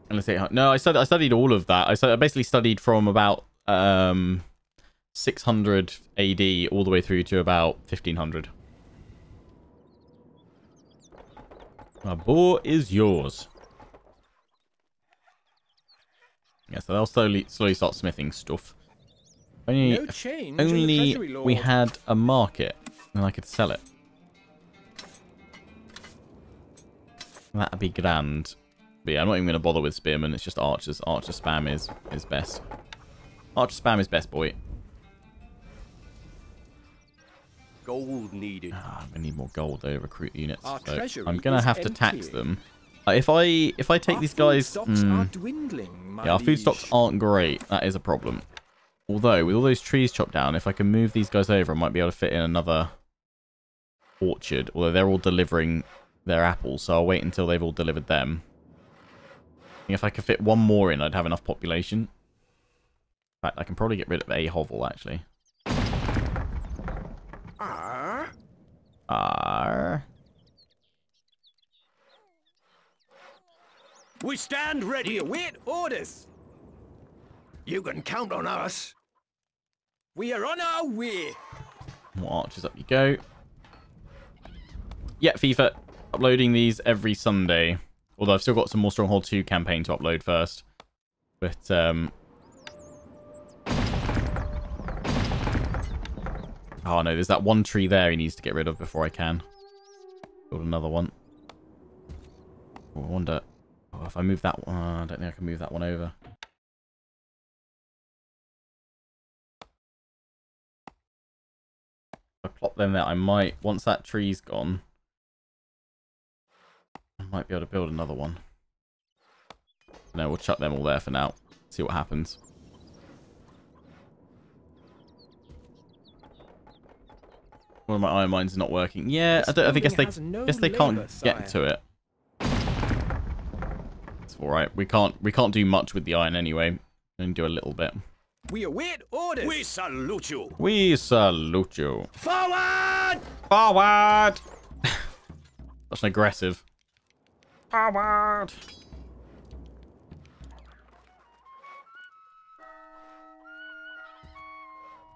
No, I studied. I studied all of that. I, stu- I basically studied from about um, 600 AD all the way through to about 1500. My boar is yours. Yeah, so they'll slowly, slowly start smithing stuff. Only, No if change in the only we had a market, and I could sell it. That'd be grand. But yeah, I'm not even going to bother with spearmen. It's just Archers. Archer spam is, is best. Archer spam is best, boy. Gold needed. Ah, I need more gold though, recruit units. So I'm gonna is have to tax empty. them. Uh, if I if I take Our these guys, stocks are dwindling, yeah, our food stocks aren't great. That is a problem. Although with all those trees chopped down, if I can move these guys over, I might be able to fit in another orchard. Although they're all delivering their apples, so I'll wait until they've all delivered them. If I could fit one more in, I'd have enough population. In fact, I can probably get rid of a hovel actually. Ah, Arr. We stand ready. We ready. await orders. You can count on us. We are on our way. More archers up you go. Yeah, FIFA. Uploading these every Sunday. Although I've still got some more Stronghold 2 campaign to upload first. But, um... Oh no, there's that one tree there he needs to get rid of before I can. Build another one. Oh, I wonder... Oh, if I move that one... I don't think I can move that one over. If I plop them there, I might, once that tree's gone, I might be able to build another one. No, we'll chuck them all there for now. See what happens. One of my iron mines is not working. Yeah, I, don't, I guess they, guess they can't get to it. It's all right. We can't, we can't do much with the iron anyway. Only do a little bit. We await orders. We salute you. We salute you. Forward! Forward! *laughs* Such an aggressive. Forward!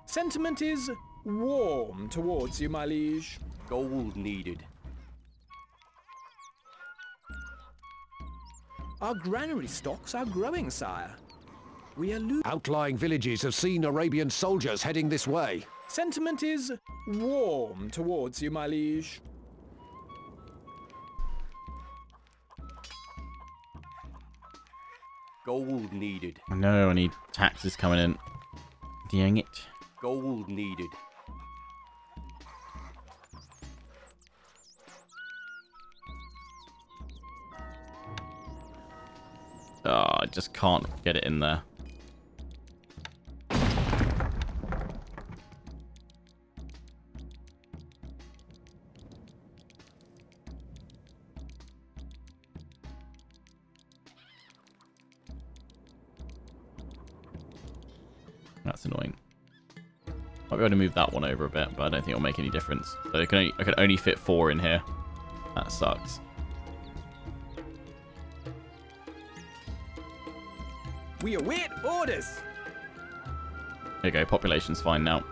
Sentiment is warm towards you, my liege. Gold needed. Our granary stocks are growing, sire. We are losing. Outlying villages have seen Arabian soldiers heading this way. Sentiment is warm towards you, my liege. Gold needed. I know I need taxes coming in. Dang it. Gold needed. Just can't get it in there. That's annoying. Might be able to move that one over a bit, but I don't think it'll make any difference. So can only, I can only fit four in here. That sucks. We await orders. There you go, population's fine now.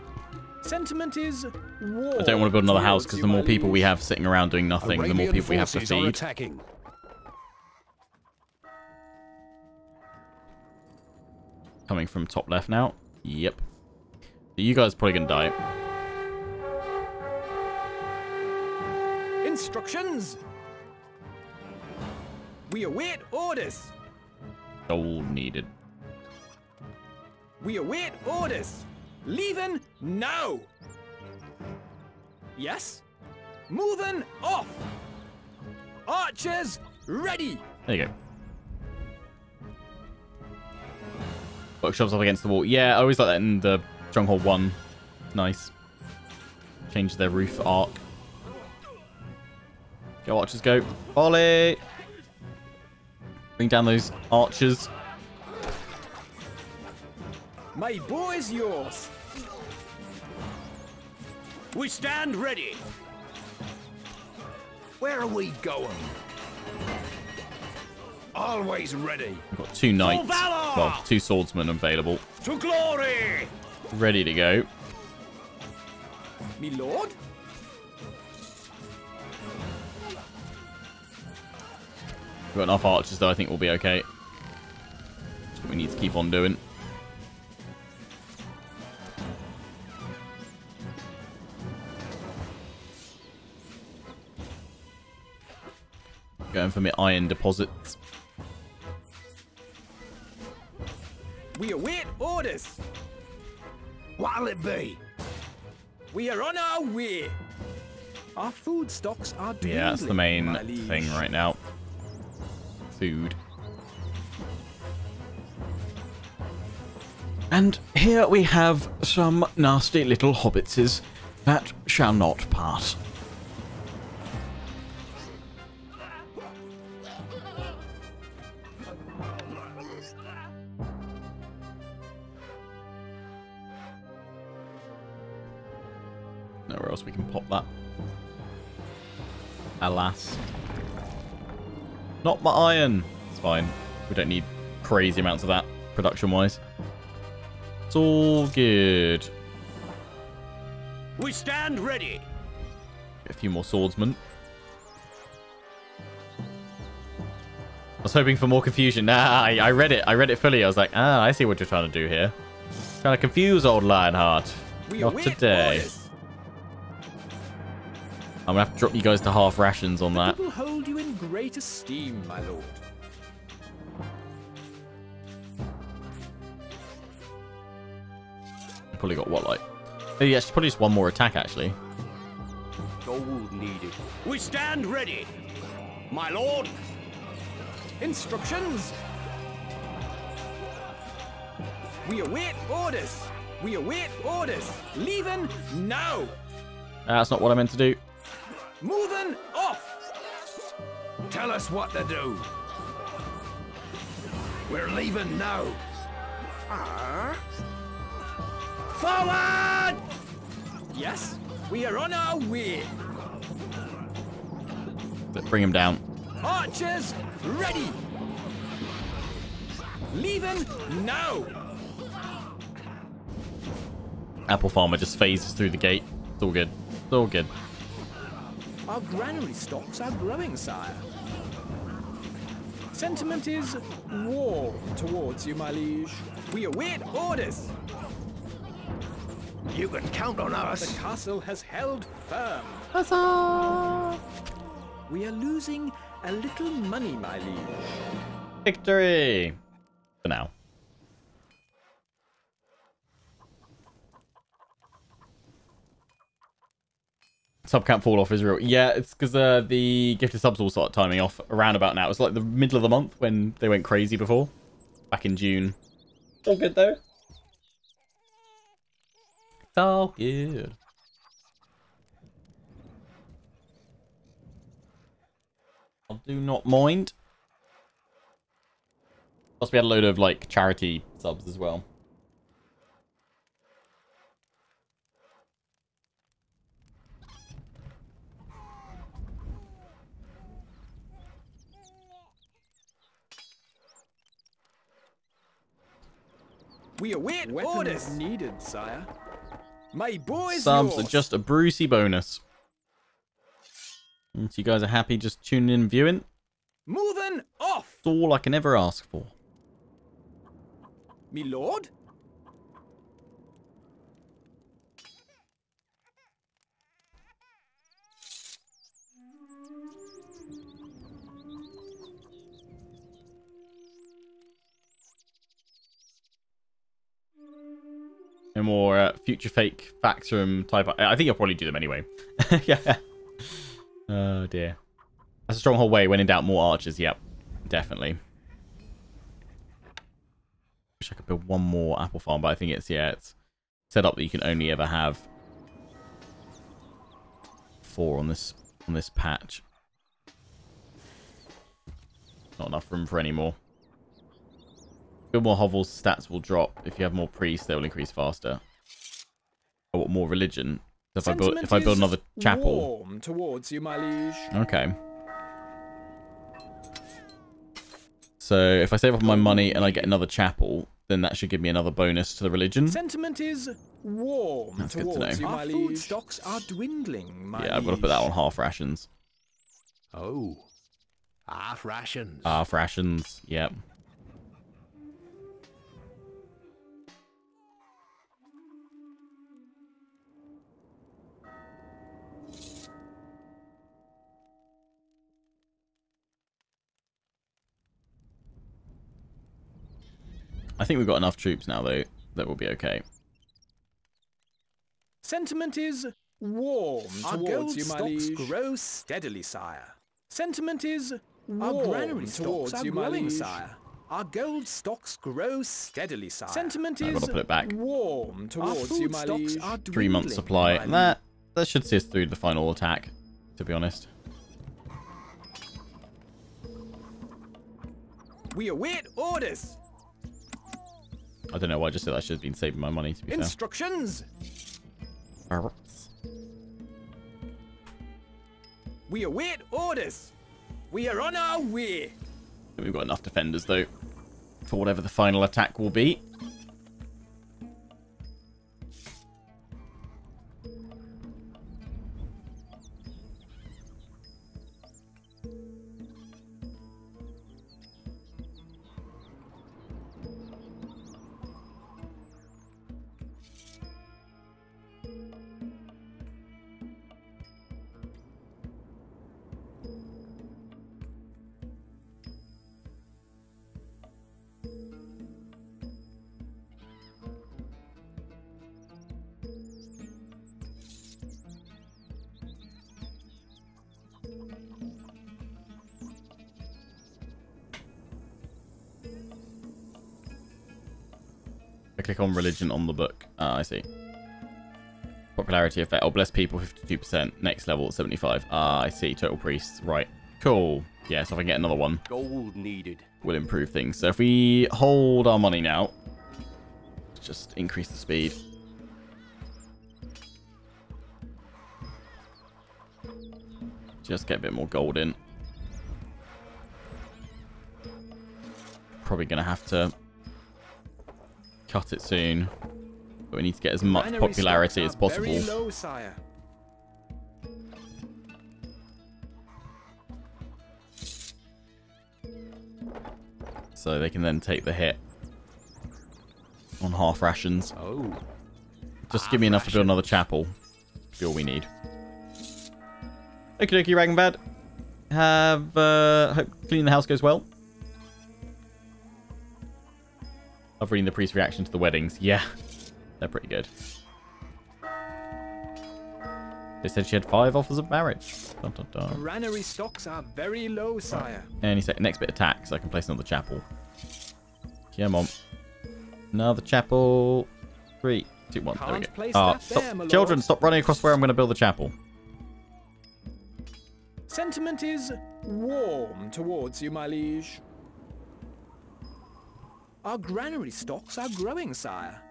Sentiment is warm. I don't want to build another house because the more people we have sitting around doing nothing, the more people we have to feed. attacking. Coming from top left now. Yep. You guys are probably going to die. Instructions. We await orders. Gold needed. We await orders. Leaving now. Yes? Moving off. Archers ready. There you go. Bookshops up against the wall. Yeah, I always like that in the Stronghold 1. Nice. Change their roof arc. Go archers, go. Volley! Bring down those archers. My bow is yours. We stand ready. Where are we going? Always ready. We've got two knights. Well, two swordsmen available. To glory. Ready to go. Me lord? We've got enough archers, though. I think we'll be okay. That's what we need to keep on doing. Going for my iron deposits. We await orders. What'll it be? We are on our way. Our food stocks are dwindling, Yeah, that's the main thing right now. Food. And here we have some nasty little hobbitses that shall not pass. Alas. Not my iron. It's fine. We don't need crazy amounts of that production-wise. It's all good. We stand ready. Get a few more swordsmen. I was hoping for more confusion. Nah, I, I read it. I read it fully. I was like, ah, I see what you're trying to do here. Trying to confuse old Lionheart. We Not today. orders. I'm gonna have to drop you guys to half rations on that. People hold you in great esteem, my lord. Probably got what, like... Oh, yeah, it's probably just one more attack, actually. Gold needed. We stand ready. My lord. Instructions. We await orders. We await orders. Leaving now. Ah, That's not what I meant to do. Moving off. Tell us what to do. We're leaving now. Ah. Forward! Yes, we are on our way. But bring him down. Archers ready. Leaving now. Apple Farmer just phases through the gate. It's all good. It's all good. Our granary stocks are growing, sire. Sentiment is warm towards you, my liege. We await orders. You can count on us. The castle has held firm. Huzzah! We are losing a little money, my liege. Victory! For now. Sub can't fall off is real. Yeah, it's because uh, the gifted subs all start timing off around about now. It's like the middle of the month when they went crazy before. Back in June. All good though. All good. I do not mind. Plus, we had a load of like charity subs as well. We await Weapons orders. needed, sire. My boys. is Subs are just a Brucey bonus. And so you guys are happy just tuning in and viewing? moving off, It's all I can ever ask for. me lord. No more uh, future fake facts from type. I I think I'll probably do them anyway. *laughs* yeah. Oh dear. That's a stronghold way. When in doubt, more archers. Yep, definitely. Wish I could build one more apple farm, but I think it's yeah, it's set up that you can only ever have four on this on this patch. Not enough room for any more. Build more hovels, stats will drop. If you have more priests, they will increase faster. Oh, I want more religion. So if I build if I build another chapel. Warm towards you, my liege. Okay. So if I save up my money and I get another chapel, then that should give me another bonus to the religion. Sentiment is warm That's good to towards know. you, my Our liege. food stocks are dwindling, my Yeah, I've got to put that on half rations. Oh. Half rations. Half rations. Yep. I think we've got enough troops now, though, that will be okay. Sentiment is warm Our towards gold you, my stocks liege. grow steadily, sire. Sentiment is warm Our granary towards stocks are you, my growing, liege. sire. Our gold stocks grow steadily, sire. Sentiment I've is gotta put it back. warm towards food you, my stocks liege. are Three months supply. And that, that should see us through the final attack, to be honest. We await orders. I don't know why I just said I should have been saving my money, to be Instructions. fair. We await orders. We are on our way. We've got enough defenders, though, for whatever the final attack will be. Click on religion on the book. Ah, I see. Popularity effect. Oh, bless people, 52%. Next level, 75. Ah, I see. Total priests. Right. Cool. Yeah, so if I can get another one, Gold needed. will improve things. So if we hold our money now, just increase the speed. Just get a bit more gold in. Probably going to have to cut it soon. But we need to get as much Granary popularity as possible. low, sire. So they can then take the hit on half rations. Oh. Just give me enough to build another chapel. Be all we need. Okie dokie, Ragnbad. Have, uh, hope cleaning the house goes well. Reading the priest's reaction to the weddings. Yeah, they're pretty good. They said she had five offers of marriage. Dun, dun, dun. Granary stocks are very low, sire. Any second, next bit attack, so I can place another chapel. Come on. Another chapel. Three, two, one. there we go. place Ah, stop. there, Children, stop running across where I'm going to build the chapel. Sentiment is warm towards you, my liege. Our granary stocks are growing, sire.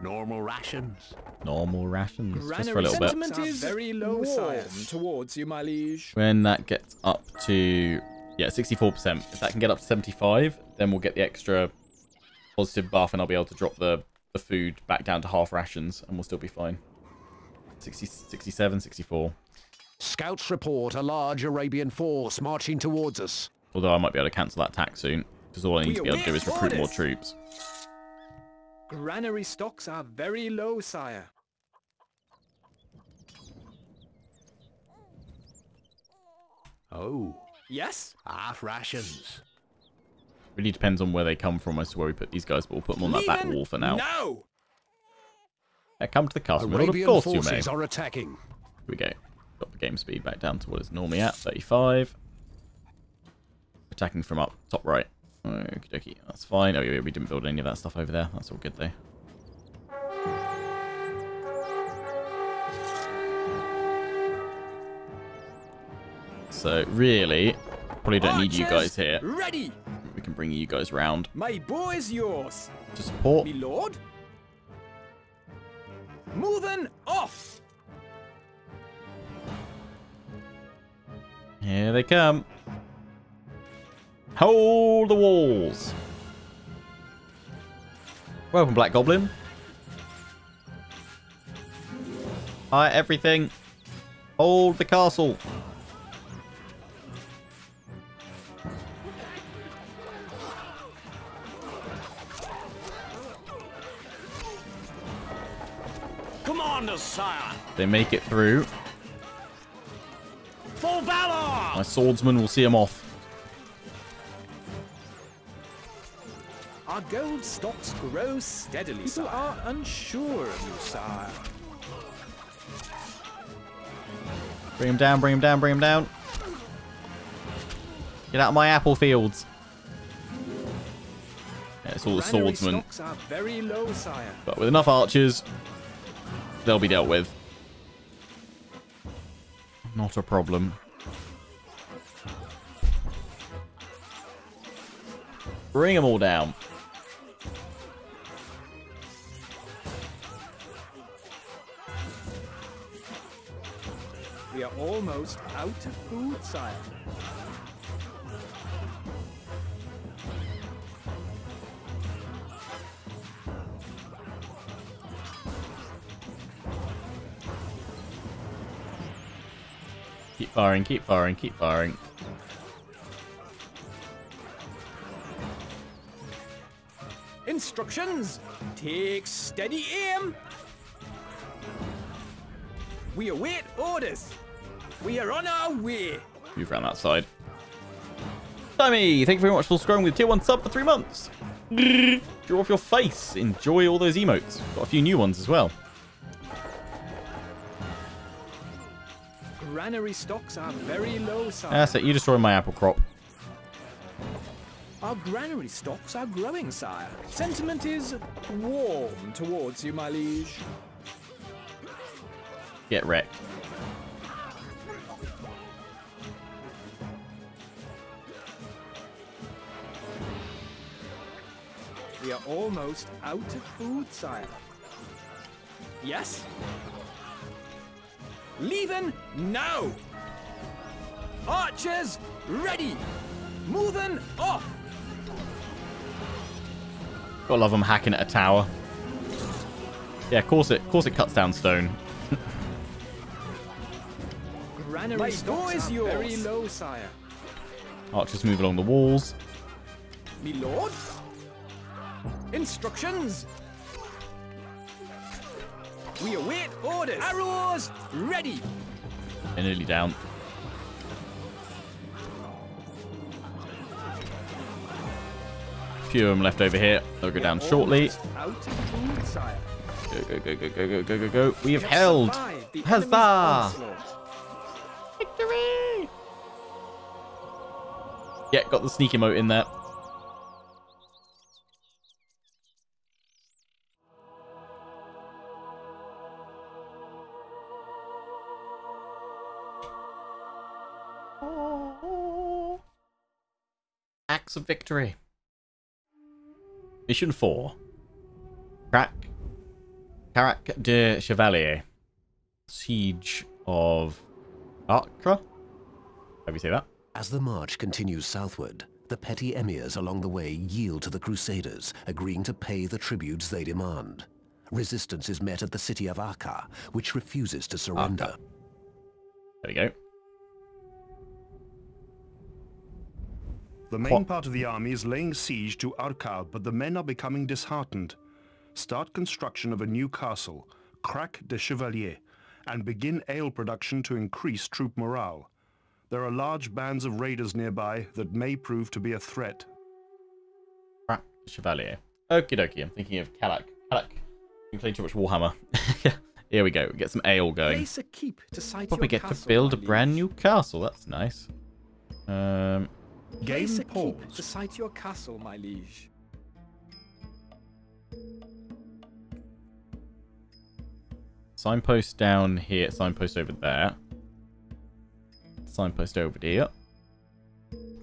Normal rations. Normal rations, just for a Granary little bit. sentiment is very low, sire. towards you, my liege. When that gets up to, yeah, 64%. If that can get up to 75, then we'll get the extra positive buff and I'll be able to drop the, the food back down to half rations and we'll still be fine. 60, 67, 64. Scouts report a large Arabian force marching towards us. Although I might be able to cancel that attack soon. Because all I need to be able to do is await recruit more troops. Granary stocks are very low, sire. Oh. Yes? Half rations. Really depends on where they come from as to where we put these guys, but we'll put them on that back wall for now. Now. Yeah, come to the castle. Well, of Arabian course you may. forces are attacking. Here we go. Got the game speed back down to what it's normally at, 35. Attacking from up top right. Okie dokie, that's fine. Oh yeah, we didn't build any of that stuff over there. That's all good though. So really, probably don't need you guys here. Ready! We can bring you guys round My bow is yours. to support. Me lord? Moving off! Here they come. Hold the walls. Welcome, Black Goblin. Hi, everything. Hold the castle. Commander, sire! They make it through. For valor! My swordsman will see them off. Our gold stocks grow steadily, People are unsure of you, sire. Bring him down, bring him down, bring him down. Get out of my apple fields. Yeah, it's all the Granary swordsmen. are very low, sire. But with enough archers, they'll be dealt with. Not a problem. Bring them all down. We are almost out of food, sire. Keep firing, keep firing, keep firing. Instructions! Take steady aim! We await orders! We are on our way! Move around that side. Timmy, thank you very much for scrolling with tier 1 sub for three months. *laughs* Draw off your face. Enjoy all those emotes. Got a few new ones as well. Granary stocks are very low, sire. That's it, you destroyed my apple crop. Our granary stocks are growing, sire. Sentiment is warm towards you, my liege. Get wrecked. We are almost out of food, sire. Yes? Leaving now! Archers, ready! Moving off! Gotta love them hacking at a tower. Yeah, of course it, of course it cuts down stone. Granary My door is are very low, sire. Archers move along the walls. Me lord? Instructions! We await orders! Arrows, ready! They're nearly down. Few of them left over here. They'll go down shortly. Almost Out of food, sire. Go, go, go, go, go, go, go, go, go. We have held. Huzzah! Victory! Yeah, got the sneak moat in there. Axe of Victory. Mission 4. Crack. Carac de Chevalier. Siege of Acre? How do you say that? As the march continues southward, the petty emirs along the way yield to the Crusaders, agreeing to pay the tributes they demand. Resistance is met at the city of Arqa, which refuses to surrender. There we go. The main part of the army is laying siege to Arqa, but the men are becoming disheartened. Start construction of a new castle, Crac de Chevalier, and begin ale production to increase troop morale. There are large bands of raiders nearby that may prove to be a threat. Crac Crack Chevalier. Okie dokie, I'm thinking of Karak. Karak. You played too much Warhammer. *laughs* Here we go. Get some ale going. Place a keep to site Probably your get castle, to build a brand new castle. That's nice. Um, Place Game keep paused. site your castle, my liege. signpost down here. Signpost over there. Signpost over here.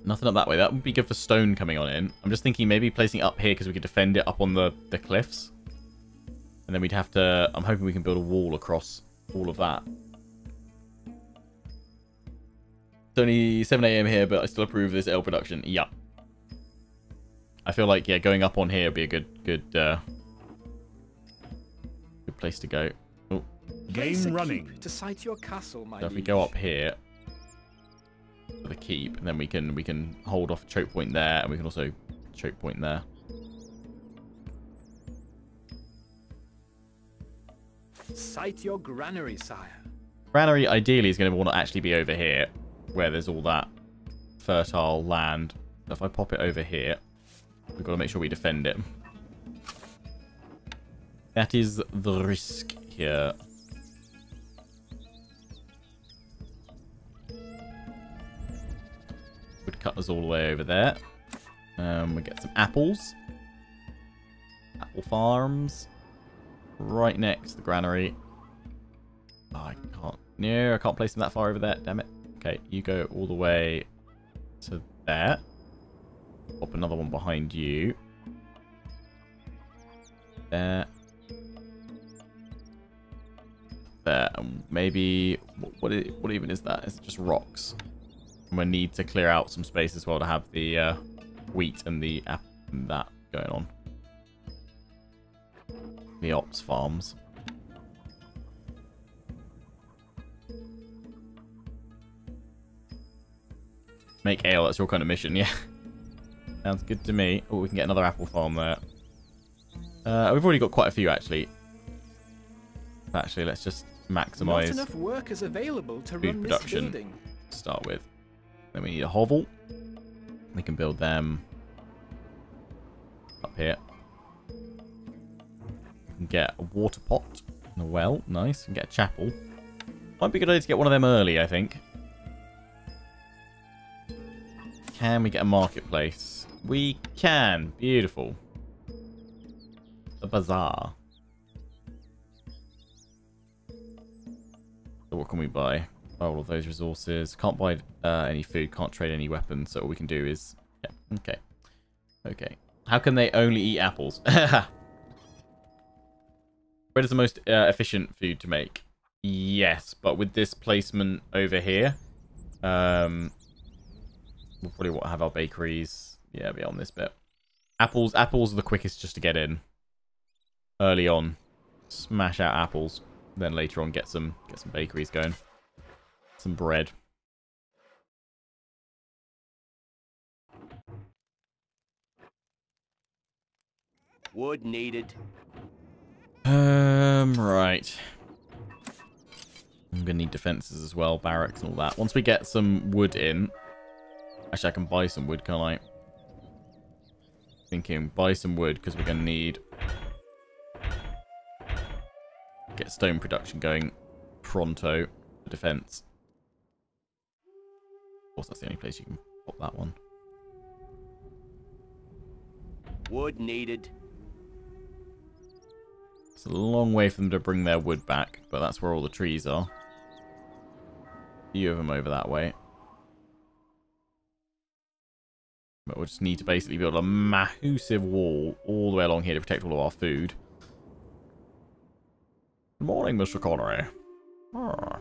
Nothing up that way. That would be good for stone coming on in. I'm just thinking maybe placing it up here because we could defend it up on the, the cliffs. And then we'd have to... I'm hoping we can build a wall across all of that. It's only 7am here, but I still approve this L production. Yeah. I feel like, yeah, going up on here would be a good, good, uh, good place to go. Oh, Game running. to site your castle, my so if we go up here for the keep, and then we can we can hold off choke point there, and we can also choke point there. Site your granary, sire. Granary ideally is going to want to actually be over here, where there's all that fertile land. So if I pop it over here, we've got to make sure we defend it. That is the risk here. Would cut us all the way over there. Um, we get some apples. Apple farms. Right next to the granary. Oh, I can't. No, I can't place them that far over there. Damn it. Okay, you go all the way to there. Pop another one behind you. There. There. And maybe... What, what, what even is that? It's just rocks. And we need to clear out some space as well to have the uh, wheat and the and that going on. The hops farms. Make ale, that's your kind of mission, yeah. *laughs* Sounds good to me. Oh, we can get another apple farm there. Uh, we've already got quite a few, actually. Actually, let's just Not maximize enough workers available to food run production. to start with. Then we need a hovel. We can build them up here. Get a water pot and a well. Nice. And get a chapel. Might be a good idea to get one of them early, I think. Can we get a marketplace? We can. Beautiful. A bazaar. So what can we buy? Buy all of those resources. Can't buy uh, any food. Can't trade any weapons. So all we can do is... Yeah, okay. Okay. How can they only eat apples? *laughs* Bread is the most uh, efficient food to make. Yes, but with this placement over here, um, we'll probably want to have our bakeries. Yeah, be on this bit. Apples, apples are the quickest just to get in. Early on, smash out apples. Then later on, get some get some bakeries going. Some bread. Wood needed. Um, right. I'm gonna need defenses as well, barracks and all that. Once we get some wood in, actually I can buy some wood, can't I? Thinking buy some wood because we're gonna need get stone production going pronto for defense. Of course, that's the only place you can pop that one. Wood needed. It's a long way for them to bring their wood back, but that's where all the trees are. A few of them over that way. But we'll just need to basically build a massive wall all the way along here to protect all of our food. Good morning, Mr. Connery. Ah.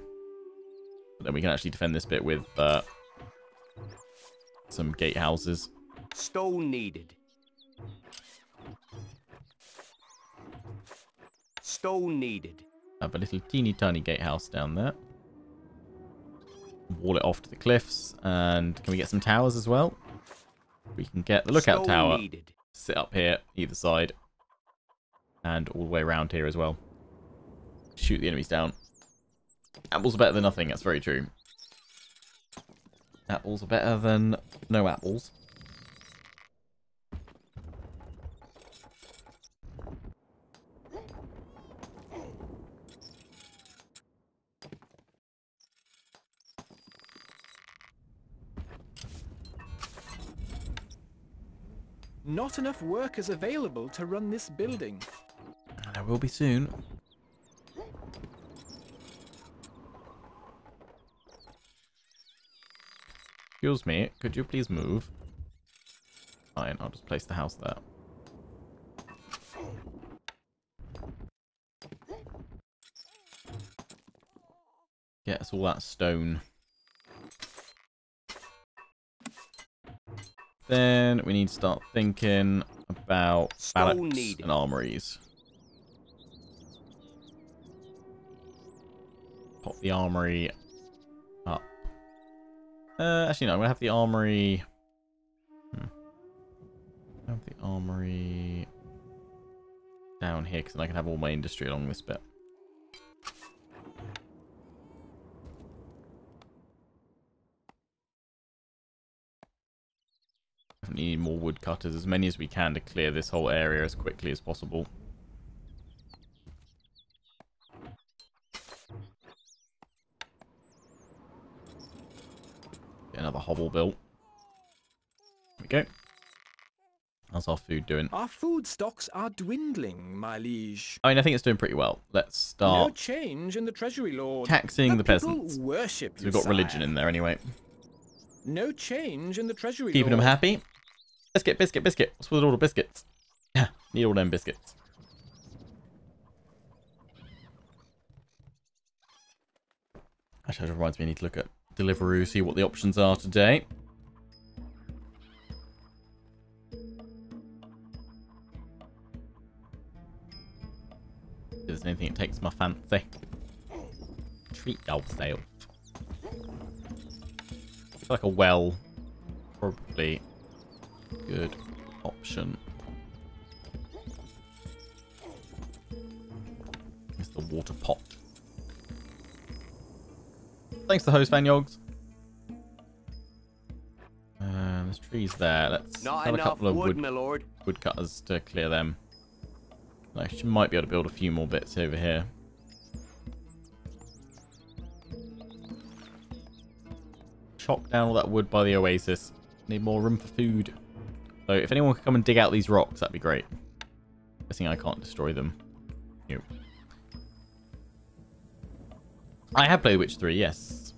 But then we can actually defend this bit with uh, some gatehouses. Stone needed. Stone needed. Have a little teeny tiny gatehouse down there. Wall it off to the cliffs. And can we get some towers as well? We can get the lookout tower. needed. Sit up here, either side. And all the way around here as well. Shoot the enemies down. Apples are better than nothing, that's very true. Apples are better than no apples. Not enough workers available to run this building. There will be soon. Excuse me, could you please move? Fine, I'll just place the house there. Get us all that stone. Then we need to start thinking about barracks and armories. Pop the armory up. Uh, actually, no, I'm gonna have the armory. Hmm. Have the armory down here because then I can have all my industry along this bit. Need more woodcutters, as many as we can to clear this whole area as quickly as possible. Get another hovel built. There we go. How's our food doing? Our food stocks are dwindling, my liege. I mean, I think it's doing pretty well. Let's start. No change in the treasury, lord. taxing the, people peasants. worship We've got religion in there anyway. No change in the treasury, Keeping them happy. Biscuit, biscuit, biscuit. What's with all the biscuits? Yeah, *clears throat* Need all them biscuits. Actually, that reminds me, I need to look at Deliveroo, see what the options are today. If there's anything that takes my fancy. Treat yourself. Like a well probably good option. It's the water pot. Thanks to Hose Fan Yogs. Uh, there's trees there. Let's Not have a couple of wood, wood, my lord. woodcutters to clear them. I might be able to build a few more bits over here. Chop down all that wood by the oasis. Need more room for food. So if anyone could come and dig out these rocks, that'd be great. Guessing I can't destroy them. Nope. I have played Witcher 3, yes.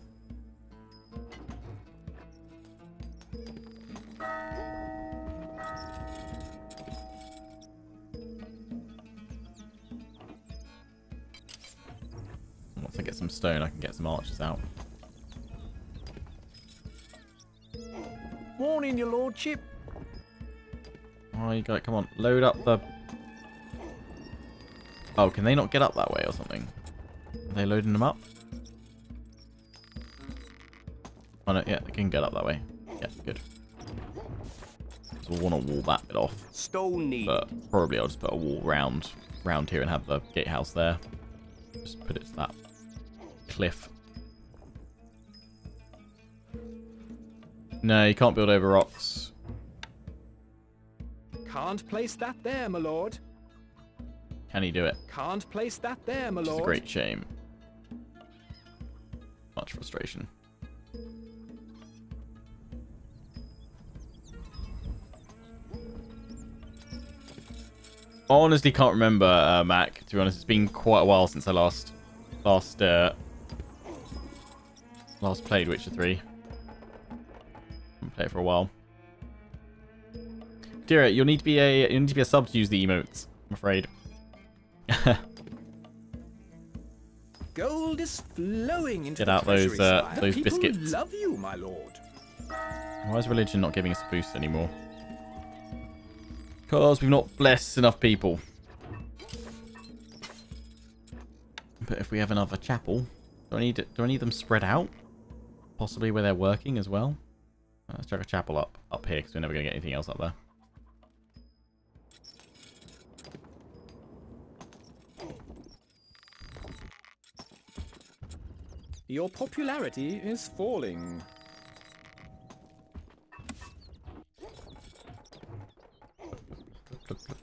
Once I get some stone, I can get some archers out. Morning, your lordship. Oh, you got it. Come on, load up the... Oh, can they not get up that way or something? Are they loading them up? Oh, no, yeah, they can get up that way. Yeah, good. So we'll want to wall that bit off. Stone needed. But probably I'll just put a wall round, round here and have the gatehouse there. Just put it to that cliff. No, you can't build over rocks. Can't place that there, my lord. Can he do it? Can't place that there, my lord. a great shame. Much frustration. Honestly, can't remember uh, Mac. To be honest, it's been quite a while since I last last uh, last played Witcher Three. Haven't played it for a while. You'll need to be a you need to be a sub to use the emotes. I'm afraid. *laughs* Gold is flowing into Get out those, uh, those biscuits. love you, my lord. Why is religion not giving us a boost anymore? Because we've not blessed enough people. But if we have another chapel, do I need do I need them spread out? Possibly where they're working as well. Let's check a chapel up up here because we're never gonna get anything else up there. Your popularity is falling.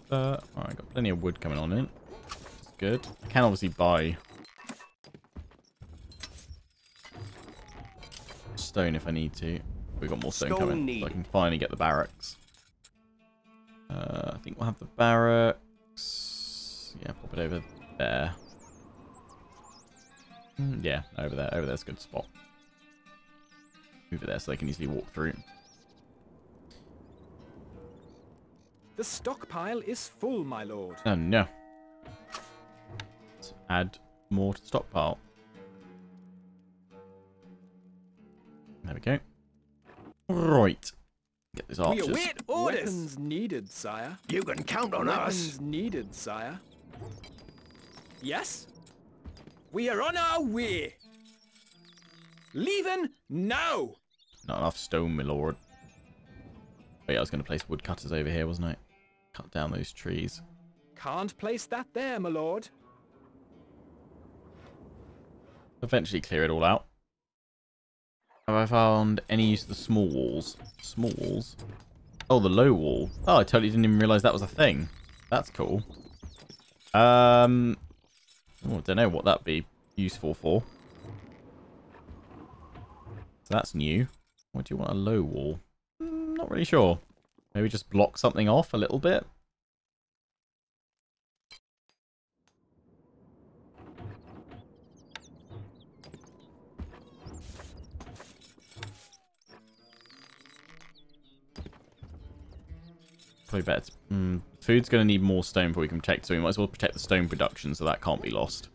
Uh, alright, got plenty of wood coming on in. That's good. I can obviously buy stone if I need to. We've got more stone, Stone coming. So I can finally get the barracks. Uh, I think we'll have the barracks. Yeah, pop it over there. Mm, Yeah, over there. Over there's a good spot. Over there so they can easily walk through. The stockpile is full, my lord. Oh no. Let's add more to the stockpile. There we go. Right. Get these We archers. await orders. Weapons needed, sire. You can count on us. Weapons needed, sire. Yes? We are on our way. Leaving now. Not enough stone, my lord. Oh yeah, I was going to place woodcutters over here, wasn't I? Cut down those trees. Can't place that there, my lord. Eventually clear it all out. Have I found any use of the small walls? Small walls? Oh, the low wall. Oh, I totally didn't even realise that was a thing. That's cool. Um, oh, I don't know what that'd be useful for. So that's new. Why do you want a low wall? Hmm, not really sure. Maybe just block something off a little bit. Probably better. to- Mm, food's going to need more stone before we can protect, so we might as well protect the stone production so that can't be lost.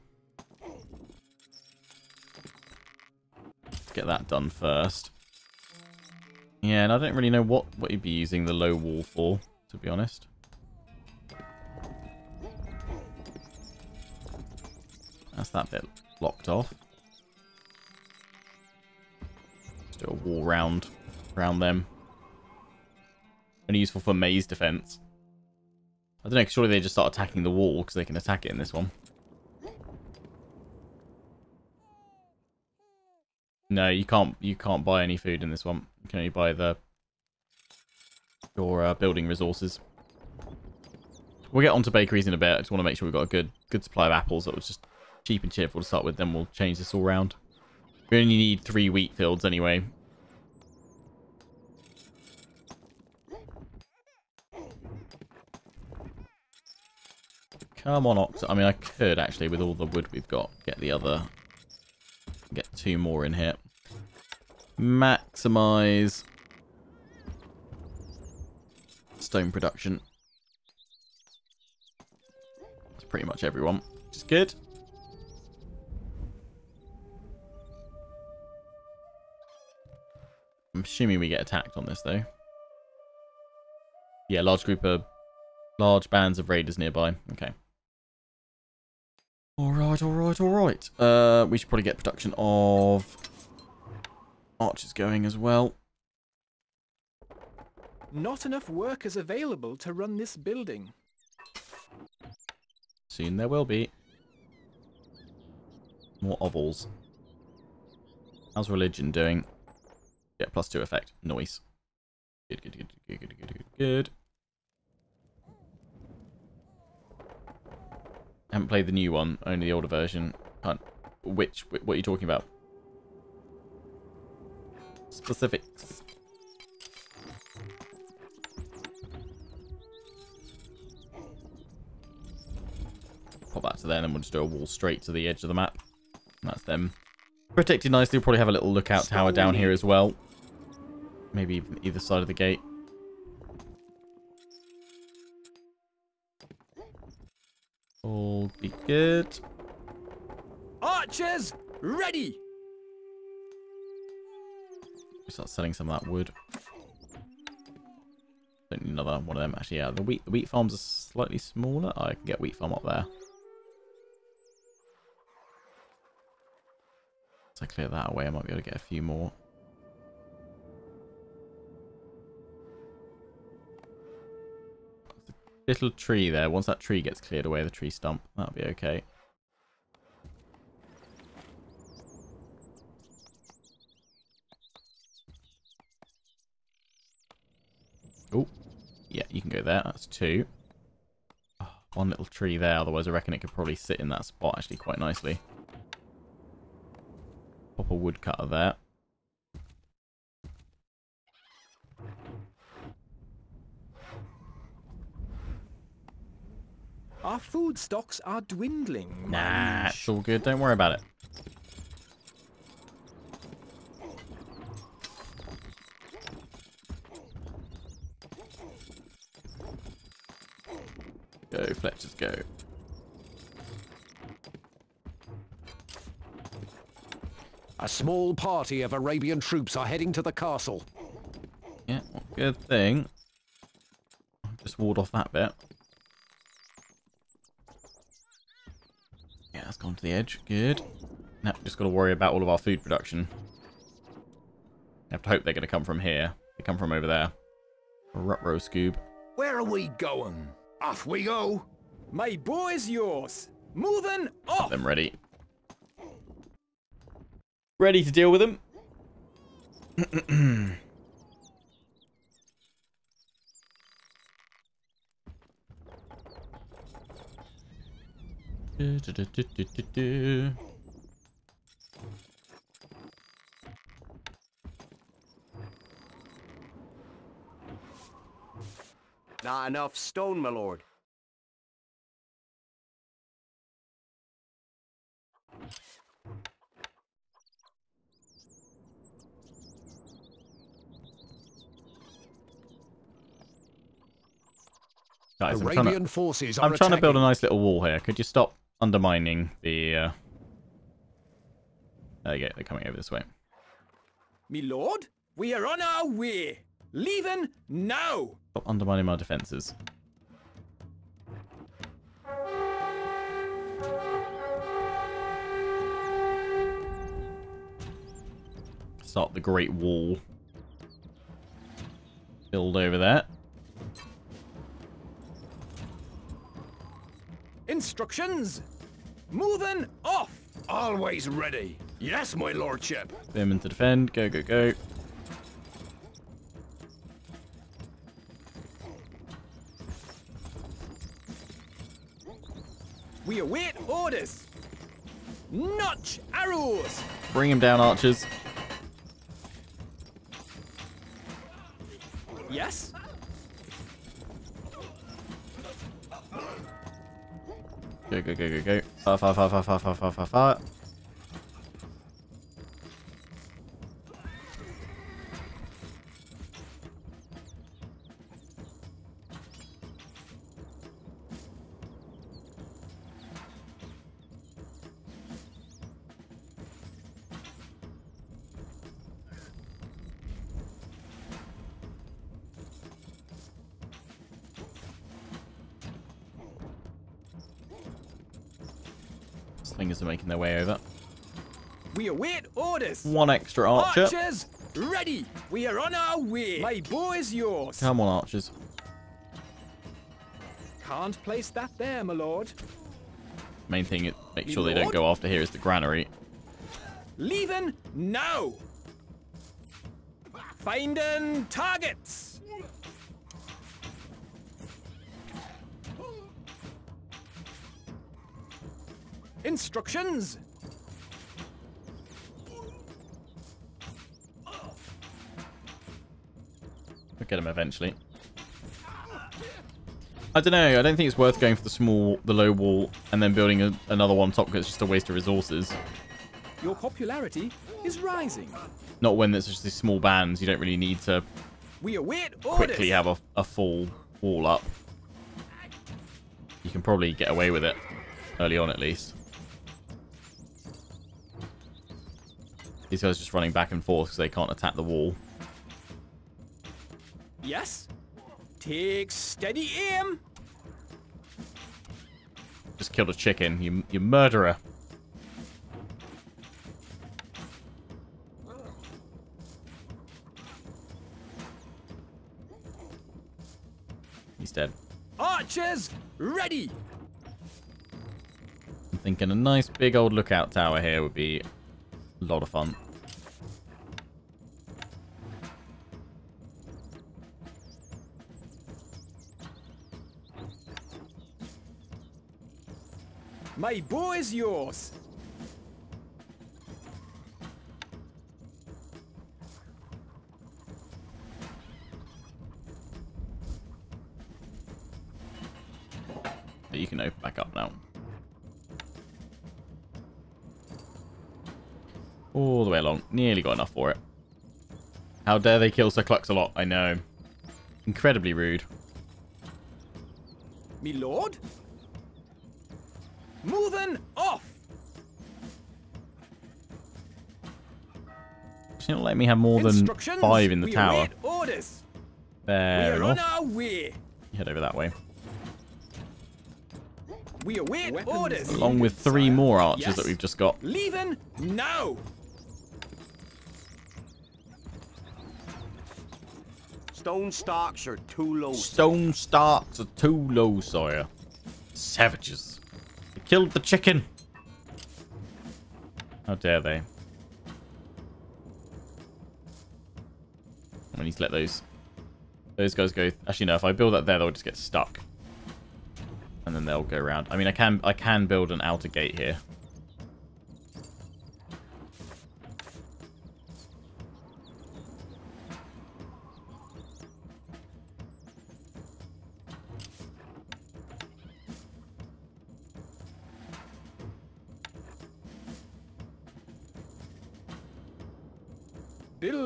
Get that done first. Yeah, and I don't really know what, what you'd be using the low wall for, to be honest. That's that bit blocked off. Let's do a wall round, round them. Only useful for maze defense. I don't know, surely they just start attacking the wall because they can attack it in this one. No, you can't. You can't buy any food in this one. You can only buy the your uh, building resources. We'll get onto bakeries in a bit. I just want to make sure we've got a good good supply of apples that was just cheap and cheerful to start with. Then we'll change this all round. We only need three wheat fields anyway. Come on, Ox. I mean, I could actually, with all the wood we've got, get the other... Get two more in here. Maximize... Stone production. That's pretty much everyone, which is good. I'm assuming we get attacked on this, though. Yeah, large group of... Large bands of raiders nearby. Okay. Alright, alright, alright. Uh, we should probably get production of archers going as well. Not enough workers available to run this building. Soon there will be. More hovels. How's religion doing? Yeah, plus two effect. Noise. Good, good, good, good, good, good, good, haven't played the new one, only the older version. Can't. Which? wh- What are you talking about? Specifics. Pop that to there, and then we'll just do a wall straight to the edge of the map. And that's them. Protected nicely. We'll probably have a little lookout tower down here as well. Maybe even either side of the gate. All be good. Archers, ready. Start selling some of that wood. Don't need another one of them. Actually, yeah, the wheat the wheat farms are slightly smaller. Oh, I can get wheat farm up there. So I clear that away. I might be able to get a few more. Little tree there. Once that tree gets cleared away, the tree stump, that'll be okay. Oh, yeah, you can go there. That's two. Oh, one little tree there. Otherwise, I reckon it could probably sit in that spot actually quite nicely. Pop a woodcutter there. Food stocks are dwindling. Nah, it's all good. Don't worry about it. Go, Fletchers, go. A small party of Arabian troops are heading to the castle. Yeah, well, good thing. Just ward off that bit. Yeah, that's gone to the edge. Good. Now just got to worry about all of our food production. I have to hope they're going to come from here. They come from over there. Rutro Scoob. Where are we going? Off we go. My boy's yours. Moving off. Them ready. Ready to deal with them. *clears throat* Not enough stone, my lord. Guys, I'm trying to, Arabian forces are I'm trying to build a nice little wall here. Could you stop undermining the... Uh... There you. They're coming over this way. Me lord, we are on our way. Leaving now. Stop undermining my defences. Start the Great Wall. Build over there. Instructions. Moving off. Always ready. Yes, my lordship. Women to defend. Go, go, go. We await orders. Notch arrows. Bring him down, archers. Yes. Go, go, go, go, go. Fire, fire, fire, fire, fire, fire, fire, fire, fire. Making their way over. We await orders. One extra archer. Archers, ready. We are on our way. My bow is yours. Come on, archers. Can't place that there, my lord. Main thing is make sure they don't go after here is the granary. Leaving now. Finding targets. Instructions. We'll get him eventually. I don't know. I don't think it's worth going for the small, the low wall, and then building a, another one on top because it's just a waste of resources. Your popularity is rising. Not when there's just these small bands. You don't really need to We await orders. quickly have a, a full wall up. You can probably get away with it early on, at least. These guys just running back and forth because they can't attack the wall. Yes. Take steady aim. Just killed a chicken. You, you murderer. He's dead. Archers, ready. I'm thinking a nice big old lookout tower here would be a lot of fun. My bow is yours. You can open back up now. All the way along. Nearly got enough for it. How dare they kill Sir Clux-a-Lot? I know. Incredibly rude. Me lord? Moving off! She's not letting me have more than five in the we tower. await orders. Fair we are on enough. our way. Head over that way. We await Weapons orders. Along with three more archers Yes. that we've just got. Leaving now. Stone stocks are too low. Stone starks are too low, Sawyer. Savages. Killed the chicken. How dare they? I need to let those those guys go. Actually, no. If I build that there, they'll just get stuck, and then they'll go around. I mean, I can I can build an outer gate here.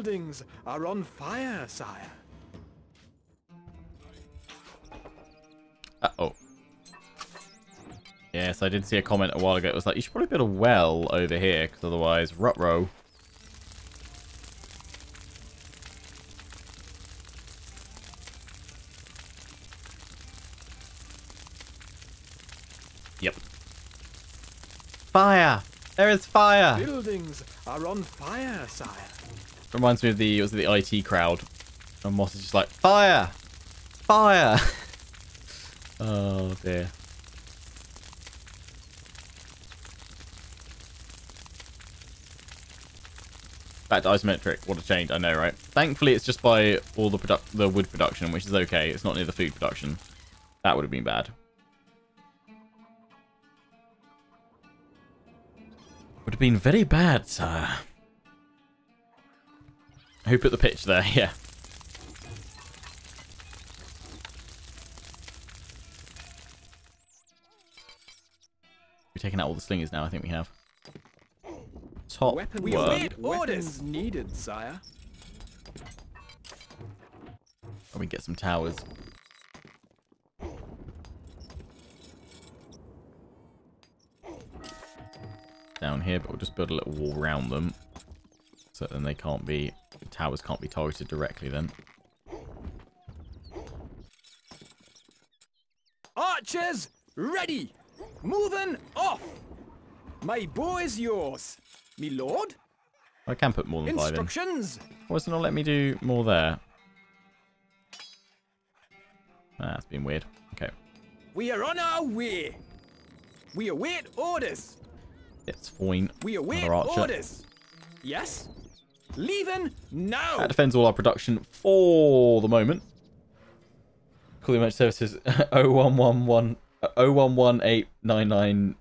Buildings are on fire, sire. Uh oh. Yes, I did see a comment a while ago. It was like, you should probably build a well over here, because otherwise, rut-row. Yep. Fire! There is fire! Buildings are on fire, sire. Reminds me of the, was it the IT crowd. And Moss is just like, fire! Fire! *laughs* oh dear. Back to isometric. What a change. I know, right? Thankfully, it's just by all the product, the wood production, which is okay. It's not near the food production. That would have been bad. Would have been very bad, sir. Who put the pitch there? *laughs* Yeah. We're taking out all the slingers now, I think we have. Top Weapons, We work. await weapons orders. needed, sire. And we get some towers. Down here, but we'll just build a little wall around them. So then they can't be, the towers can't be targeted directly then. Archers, ready. Moving off. My bow is yours. Me lord. I can put more than five in. Instructions. Why does it not let me do more there? Ah, that's been weird. Okay. We are on our way. We await orders. It's fine. We await orders. Yes. Leaving now. That defends all our production for the moment. Calling match services *laughs* 0111 uh, 011899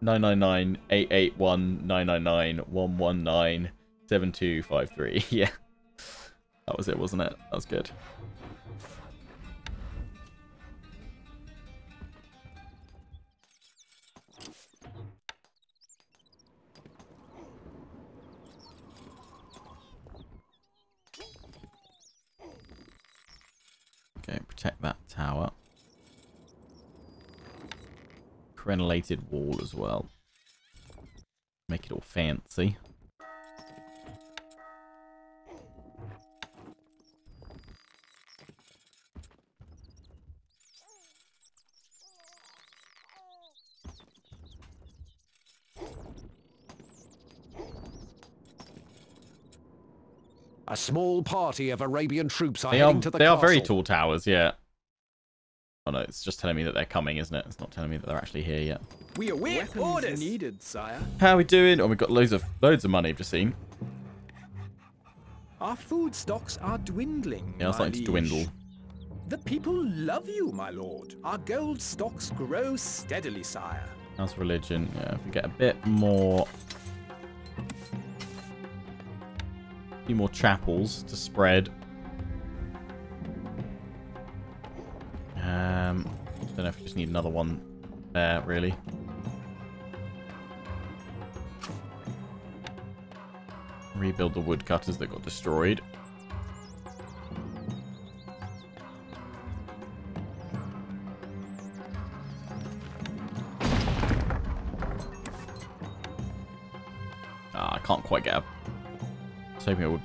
999 881 999 119 7253. *laughs* Yeah. That was it, wasn't it? That was good. Protect that tower. Crenellated wall as well. Make it all fancy. Small party of Arabian troops are They are, heading to the they are very tall towers, yeah. Oh no, it's just telling me that they're coming, isn't it? It's not telling me that they're actually here yet. We await Weapons orders. needed, sire. How are we doing? Oh, we've got loads of loads of money. I've just seen. Our food stocks are dwindling. Yeah, it's my starting to dwindle. The people love you, my lord. Our gold stocks grow steadily, sire. How's religion? Yeah, if we get a bit more... few more chapels to spread. Um, don't know if we just need another one there, really. Rebuild the woodcutters that got destroyed.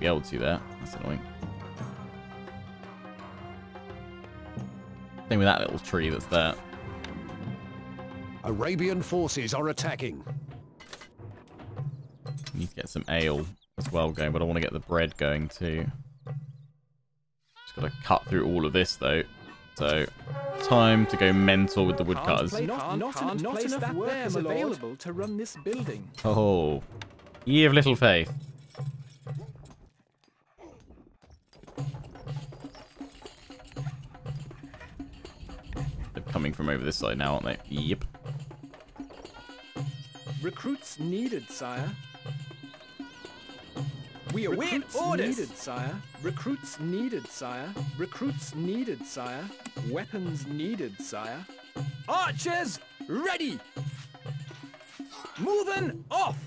Be able to there. That's annoying. Same with that little tree that's there. Arabian forces are attacking. Need to get some ale as well going, but I want to get the bread going too. Just got to cut through all of this though. So, time to go mental with the woodcutters. Not, Can't- not, can't not enough that there, workers my lord. available to run this building. Oh, ye of little faith. This side now, aren't they? Yep. Recruits needed, sire. We await Recruits orders. needed, sire. Recruits needed, sire. Recruits needed, sire. Weapons needed, sire. Archers, ready. Moving off.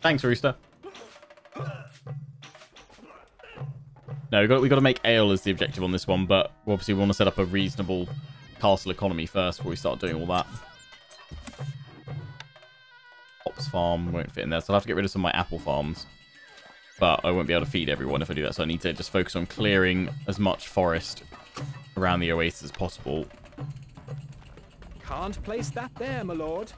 Thanks, Rooster. No, we got we got to make ale as the objective on this one, but obviously we want to set up a reasonable castle economy first before we start doing all that. Hops farm won't fit in there, so I'll have to get rid of some of my apple farms. But I won't be able to feed everyone if I do that, so I need to just focus on clearing as much forest around the oasis as possible. Can't place that there, my lord.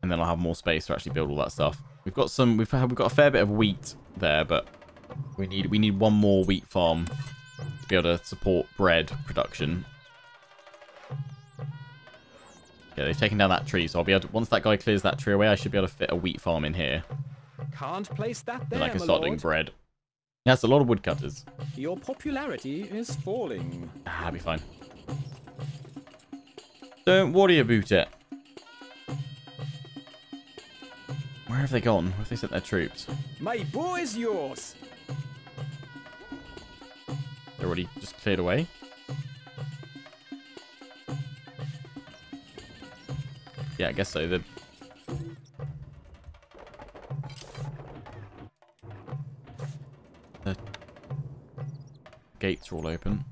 and then I'll have more space to actually build all that stuff. We've got some. We've we've got a fair bit of wheat there, but we need we need one more wheat farm to be able to support bread production. Yeah, they've taken down that tree, so I'll be able to, once that guy clears that tree away, I should be able to fit a wheat farm in here. Can't place that there, Then I can start doing bread. Yeah, that's a lot of woodcutters. Your popularity is falling. Ah, that'll be fine. Don't worry about it. Where have they gone? Where have they sent their troops? My bow is yours. Already just cleared away. Yeah, I guess so. The the gates are all open.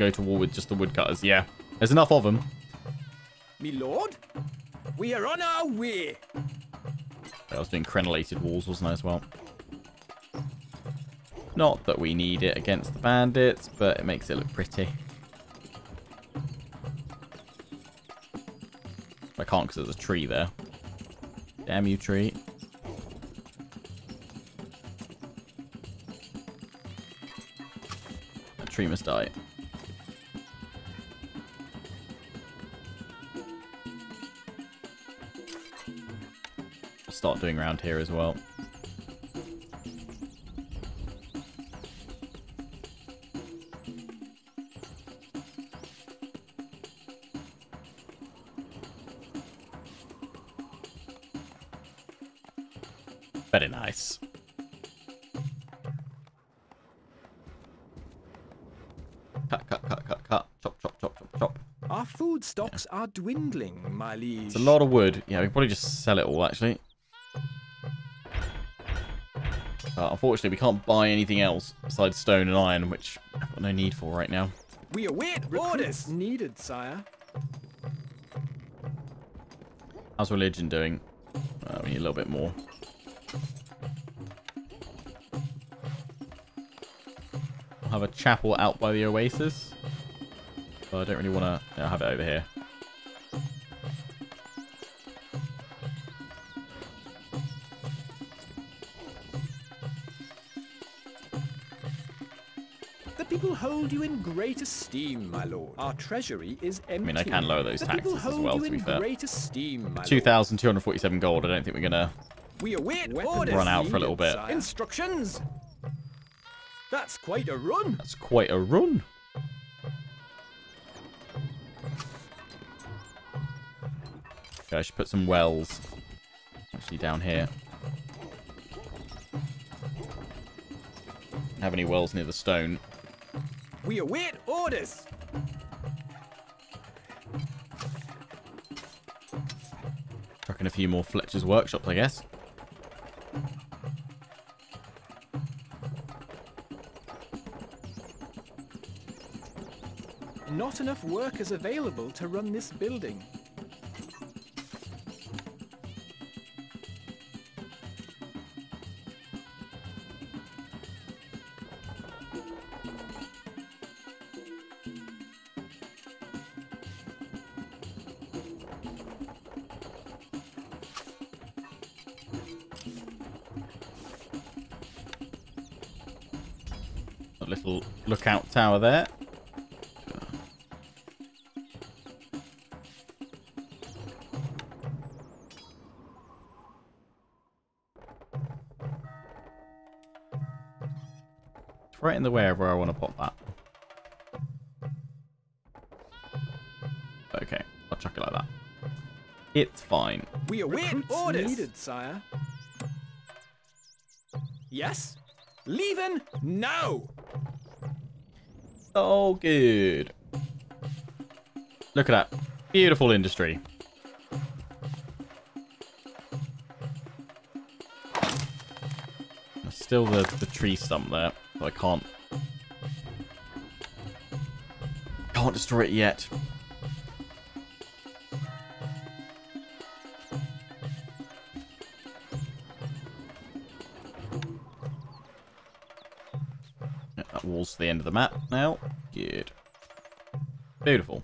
Go to war with just the woodcutters. Yeah, there's enough of them. Me lord, we are on our way. I was doing crenellated walls, wasn't I, as well? Not that we need it against the bandits, but it makes it look pretty. I can't because there's a tree there. Damn you, tree. That tree must die. Start doing around here as well. Very nice. Cut, cut, cut, cut, cut. Chop, chop, chop, chop, chop. Our food stocks are dwindling, my liege. It's a lot of wood. Yeah, we probably just sell it all, actually. Uh, unfortunately, we can't buy anything else besides stone and iron, which I've got no need for right now. We await Recruits orders. needed, sire. How's religion doing? Uh, we need a little bit more. I'll have a chapel out by the oasis. But I don't really want to have it over here. hold you in great esteem, my lord. Our treasury is empty. I mean, I can lower those taxes as well, to be fair. Esteem, 2,247 gold. I don't think we're going to we await orders. run out for a little bit. Instructions. That's quite a run. That's quite a run. Okay, I should put some wells actually down here. Have any wells near the stone? We await orders. Chucking a few more Fletcher's workshops, I guess. Not enough workers available to run this building. Tower there. It's right in the way of where I want to pop that. Okay, I'll chuck it like that. It's fine. We await Recruits orders. needed, sire. Yes. Leaving now. Oh, good. Look at that. Beautiful industry. There's still the, the tree stump there, so I can't... Can't destroy it yet. Yeah, that wall's to the end of the map now. Good. Beautiful.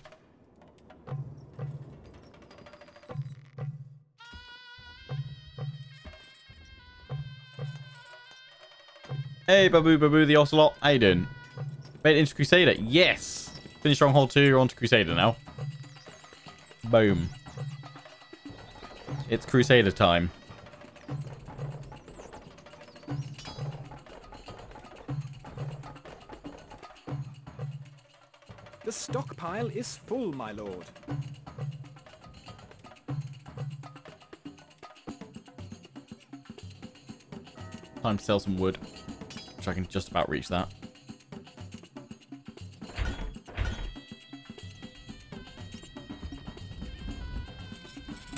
Hey, Babu Babu the Ocelot. How you doing? Made into Crusader. Yes! Finish Stronghold 2, you're on to Crusader now. Boom. It's Crusader time. Is full, my lord. Time to sell some wood. Which I can just about reach that.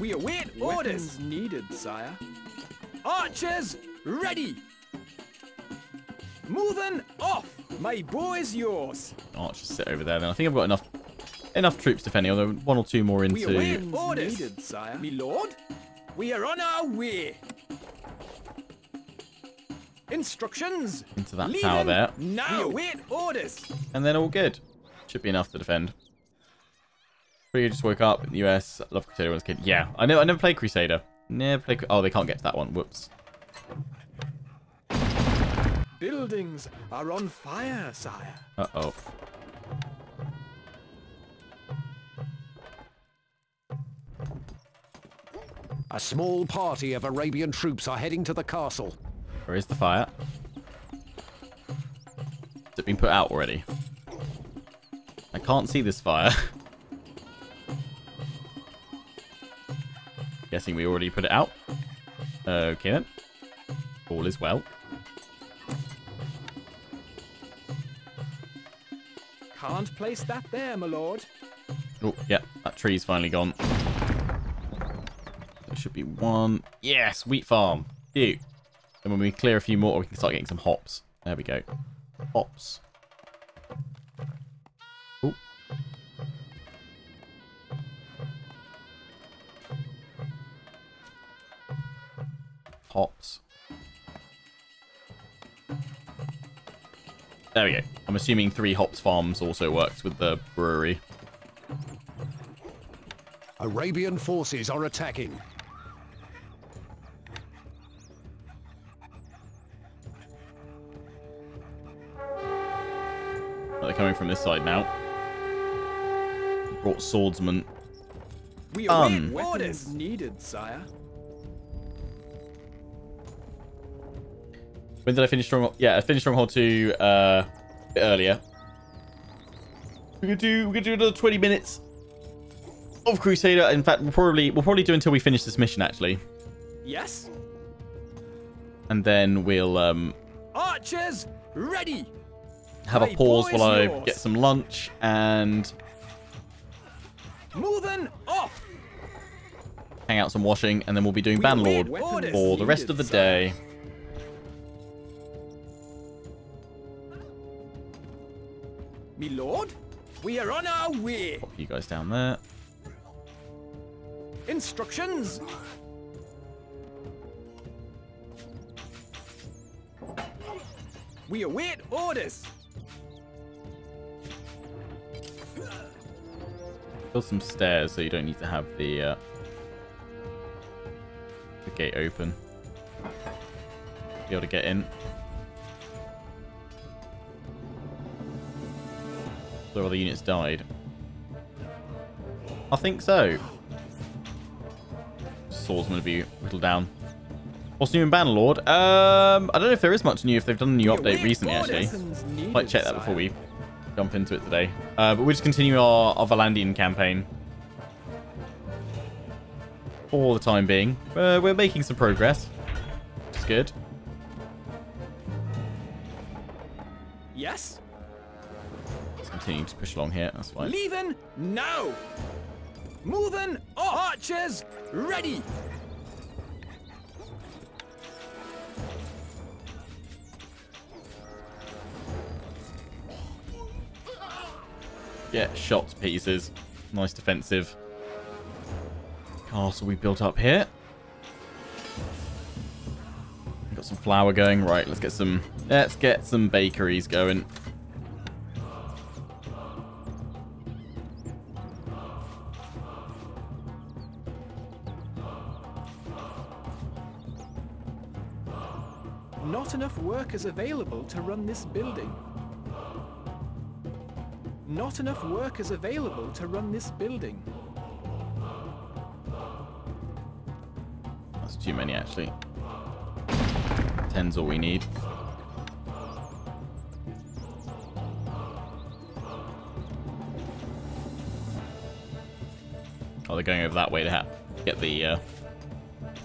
We await orders. Weapons needed, sire. Archers ready. Moving off. My bow is yours. Just sit over there then. I think I've got enough enough troops defending, although one or two more into... We await into... orders. Needed, sire. Me lord, we are on our way. Instructions. Into that Leaving tower there. Now. We await orders. And then all good. Should be enough to defend. Pretty just woke up in the US. Love Crusader when I was a kid. Yeah, I know. I never played Crusader. Never played... Oh, they can't get to that one. Whoops. Buildings are on fire, sire. Uh-oh. A small party of Arabian troops are heading to the castle. Where is the fire? Has it been put out already? I can't see this fire. *laughs* Guessing we already put it out. Okay then. All is well. Can't place that there, my lord. Oh, yeah, that tree's finally gone. Should be one. Yes, wheat farm. Cute. And when we clear a few more, we can start getting some hops. There we go. Hops. Hops. There we go. I'm assuming three hops farms also works with the brewery. Arabian forces are attacking. Coming from this side now. Brought swordsman. We Done. await orders. Weapons needed, sire. When did I finish Stronghold? Yeah, I finished Stronghold 2 uh, a bit earlier. We're gonna do we're gonna do another 20 minutes of Crusader. In fact, we'll probably we'll probably do until we finish this mission actually, Yes? and then we'll um, Archers, ready! Have a pause while I yours. get some lunch and Moving off! hang out some washing, and then we'll be doing Bannerlord for the rest of the day. Me lord, we are on our way. Pop you guys down there. Instructions. We await orders. Build some stairs so you don't need to have the uh, the gate open. Be able to get in. So all the units died. I think so. Swordsman to be whittled down. What's new in Bannerlord? Um, I don't know if there is much new. If they've done a new update recently, actually. Might check that before we jump into it today. Uh, but we'll just continue our, our Vlandian campaign. For the time being. Uh, we're making some progress. Which is good. Yes? Let's continue to push along here. That's fine. Leaving now. Moving. Archers, ready. Get shot pieces. Nice defensive. Castle we built up here. Got some flour going. Right, let's get some let's get some bakeries going. Not enough workers available to run this building. Not enough workers available to run this building. That's too many actually. Ten's all we need. Oh, they're going over that way to get the uh,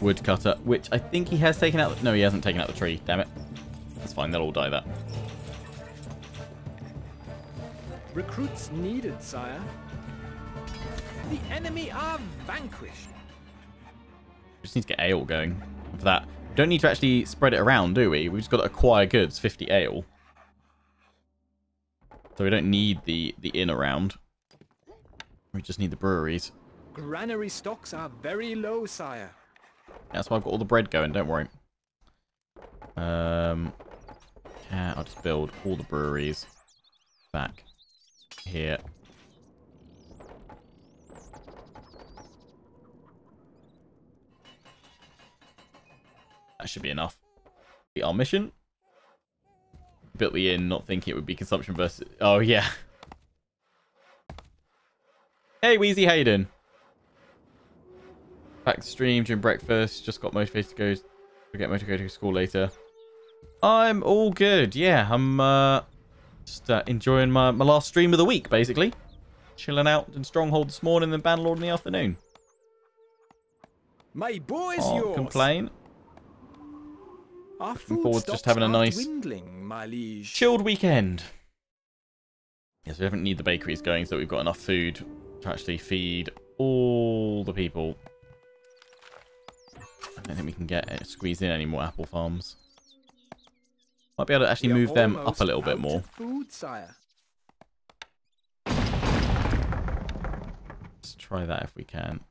wood cutter, which I think he has taken out. No, he hasn't taken out the tree. Damn it. That's fine. They'll all die that. Recruits needed, sire. The enemy are vanquished. just need to get ale going for that. We don't need to actually spread it around, do we? We've just got to acquire goods, 50 ale. So we don't need the, the inn around. We just need the breweries. Granary stocks are very low, sire. That's why I've got all the bread going, don't worry. Um, yeah, I'll just build all the breweries back here. That should be enough. Our mission. Built the inn, not thinking it would be consumption versus... Oh, yeah. Hey, Wheezy Hayden. Back to stream during breakfast. Just got motivated to go to get motivated to go to school later. I'm all good. Yeah, I'm uh, just uh, enjoying my, my last stream of the week, basically. Chilling out in Stronghold this morning and Bannerlord in the afternoon. My boy's Can't yours. complain. Looking forward to just having a nice- dwindling, my liege. Chilled weekend. Yes, we haven't need the bakeries going, so we've got enough food to actually feed all the people. I don't think we can get squeeze in any more apple farms. Might be able to actually We move them up a little bit more. Food, sire. Let's try that if we can.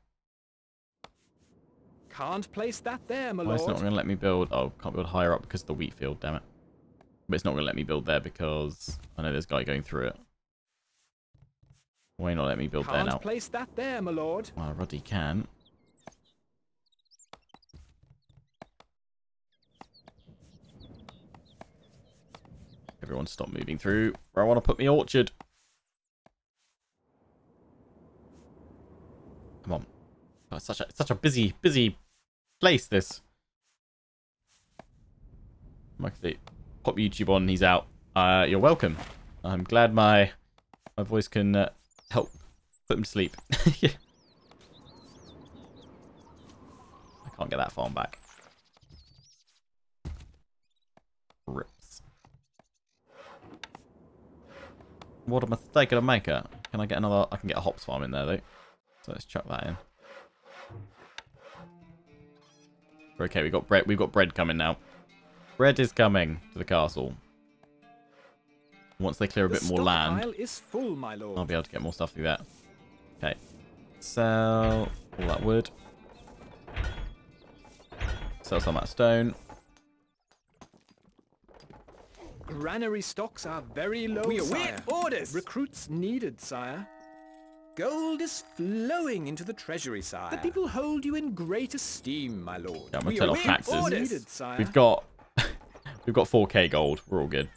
Can't place that there, my Why it's not going to let me build? Oh, can't build higher up because of the wheat field, damn it. But it's not going to let me build there because I know there's a guy going through it. Why not let me build there Can't now? place that there, my lord. Well, Roddy can. Everyone stop moving through. Where I want to put my orchard. Come on. Oh, it's such a it's such a busy, busy place this. They pop YouTube on, he's out. Uh, you're welcome. I'm glad my my voice can uh, help put him to sleep. yeah. *laughs* I can't get that farm back. Rips. What a mistake did I make it? Can I get another? I can get a hops farm in there though. So let's chuck that in. Okay, we got bread. We've got bread coming now. Bread is coming to the castle. Once they clear a The bit more land, full, my lord. I'll be able to get more stuff through that. Okay. Sell all that wood. Sell some of that stone. Granary stocks are very low, We await sire. orders. Recruits needed, sire. Gold is flowing into the treasury, sire. The people hold you in great esteem, my lord. Yeah, I'm gonna We turn off await taxes. orders. Needed, sire. We've got *laughs* we've got 4k gold. We're all good.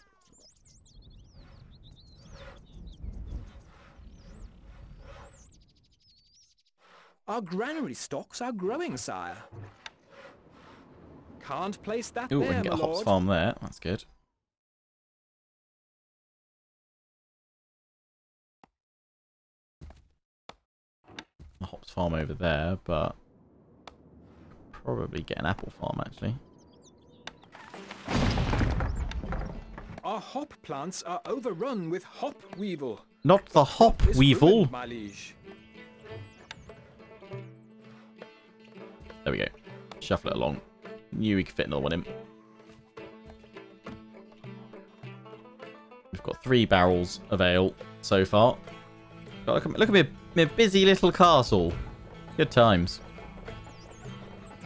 Our granary stocks are growing, sire. Can't place that Ooh, we there, can get a hops lord. farm there. That's good. A hops farm over there, but probably get an apple farm actually. Our hop plants are overrun with hop weevil. Not the hop weevil. ruined. There we go. Shuffle it along. Knew we could fit another one in. We've got three barrels of ale so far. Look at, look at me, my busy little castle. Good times.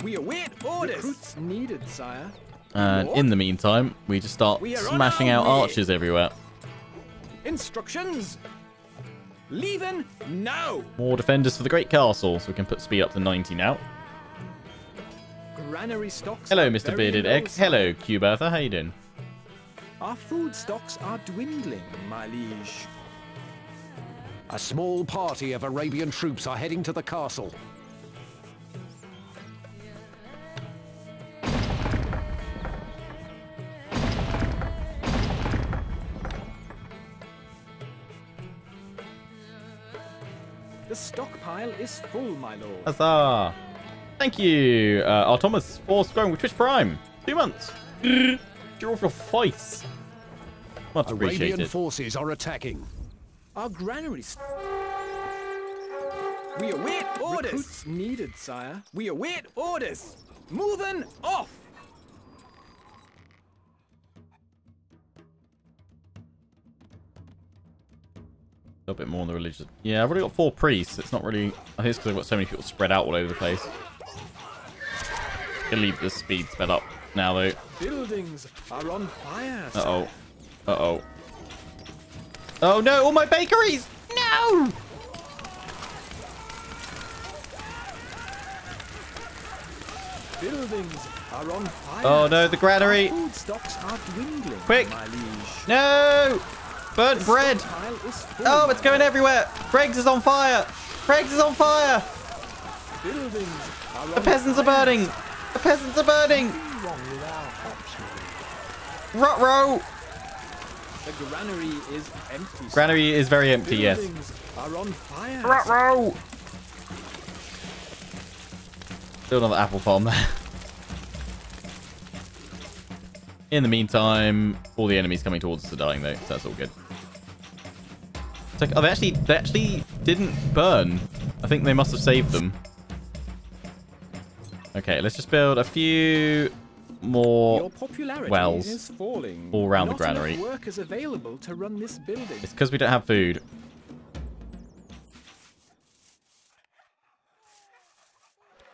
We await orders. Recruits needed, sire. Uh, and in the meantime, we just start We smashing our out way. archers everywhere. Instructions. Leaving now. More defenders for the great castle, so we can put speed up to 90 now. Granary stocks Hello, Mr. Bearded Egg. sire. Hello, Q Bertha. How you doing? Our food stocks are dwindling, my liege. A small party of Arabian troops are heading to the castle. The stockpile is full, my lord. Huzzah! Thank you, uh, our Thomas, for going with Twitch Prime. Two months. You're off your face. Much Arabian forces are attacking. Our granaries. We await orders. recruits needed, sire. We await orders. Moving off. A little bit more on the religious. Yeah, I've already got four priests. It's not really. I think it's because I've got so many people spread out all over the place. Gonna leave the speed sped up now though. Buildings are on fire. Uh oh. Uh oh. Oh no! All my bakeries! No! Buildings are on fire. Oh no! The granary! Food stocks are dwindling, Quick. No! Burnt bread! Is full, Oh, it's going everywhere! Greggs is on fire! Greggs is on fire! Buildings are The on peasants are burning! The peasants are burning! Rut-row! The granary is empty. sire. Granary is very empty, yes. Are on fire. sire. Rut-row! Still another apple farm there. *laughs* In the meantime, all the enemies coming towards us are dying though, so that's all good. It's like, oh, they actually, they actually didn't burn. I think they must have saved them. Okay, let's just build a few more. Your wells is falling. all round the Not enough granary. available to run this building. It's because we don't have food.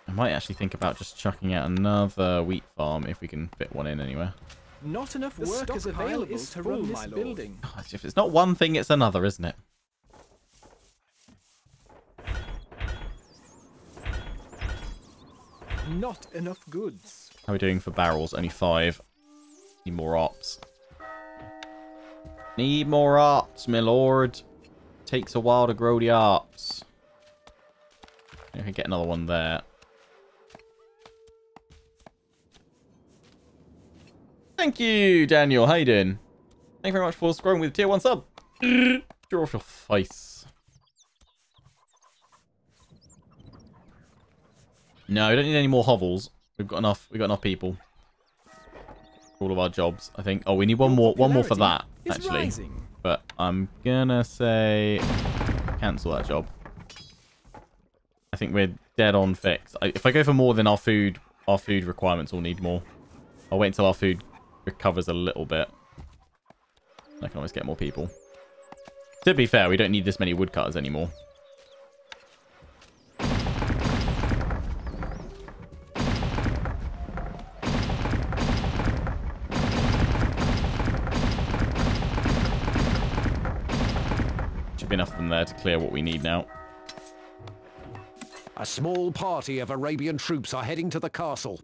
I might actually think about just chucking out another wheat farm if we can fit one in anywhere. Not enough The workers stockpile available is to full, run my this lord. building. Oh, If it's not one thing, it's another, isn't it? Not enough goods. How are we doing for barrels? Only five. Need more ops. Need more ops, my lord. Takes a while to grow the ops. I can get another one there. Thank you, Daniel. How you doing? Thank you very much for scrolling with tier one sub. *laughs* You're off your face. No, we don't need any more hovels. We've got enough. We've got enough people. All of our jobs, I think. Oh, we need one more. One more for that, actually. rising. But I'm gonna say cancel that job. I think we're dead on fixed. I, if I go for more than our food, our food requirements will need more. I'll wait until our food recovers a little bit. I can always get more people. To be fair, we don't need this many woodcutters anymore. There to clear what we need now. A small party of Arabian troops are heading to the castle.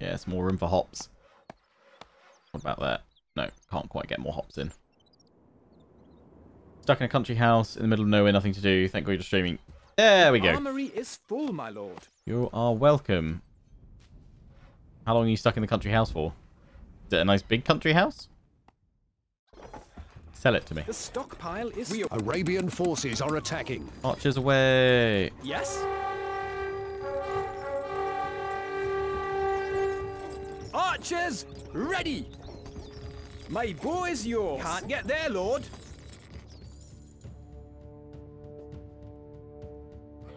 Yeah, it's more room for hops. What about that? No, can't quite get more hops in. Stuck in a country house in the middle of nowhere, nothing to do. Thank God you're streaming. There we go. Armory is full, my lord. You are welcome. How long are you stuck in the country house for? Is it a nice big country house? Sell it to me. The stockpile is. We Arabian forces are attacking. Archers away. Yes. Archers, ready. My bow is yours. Can't get there, lord.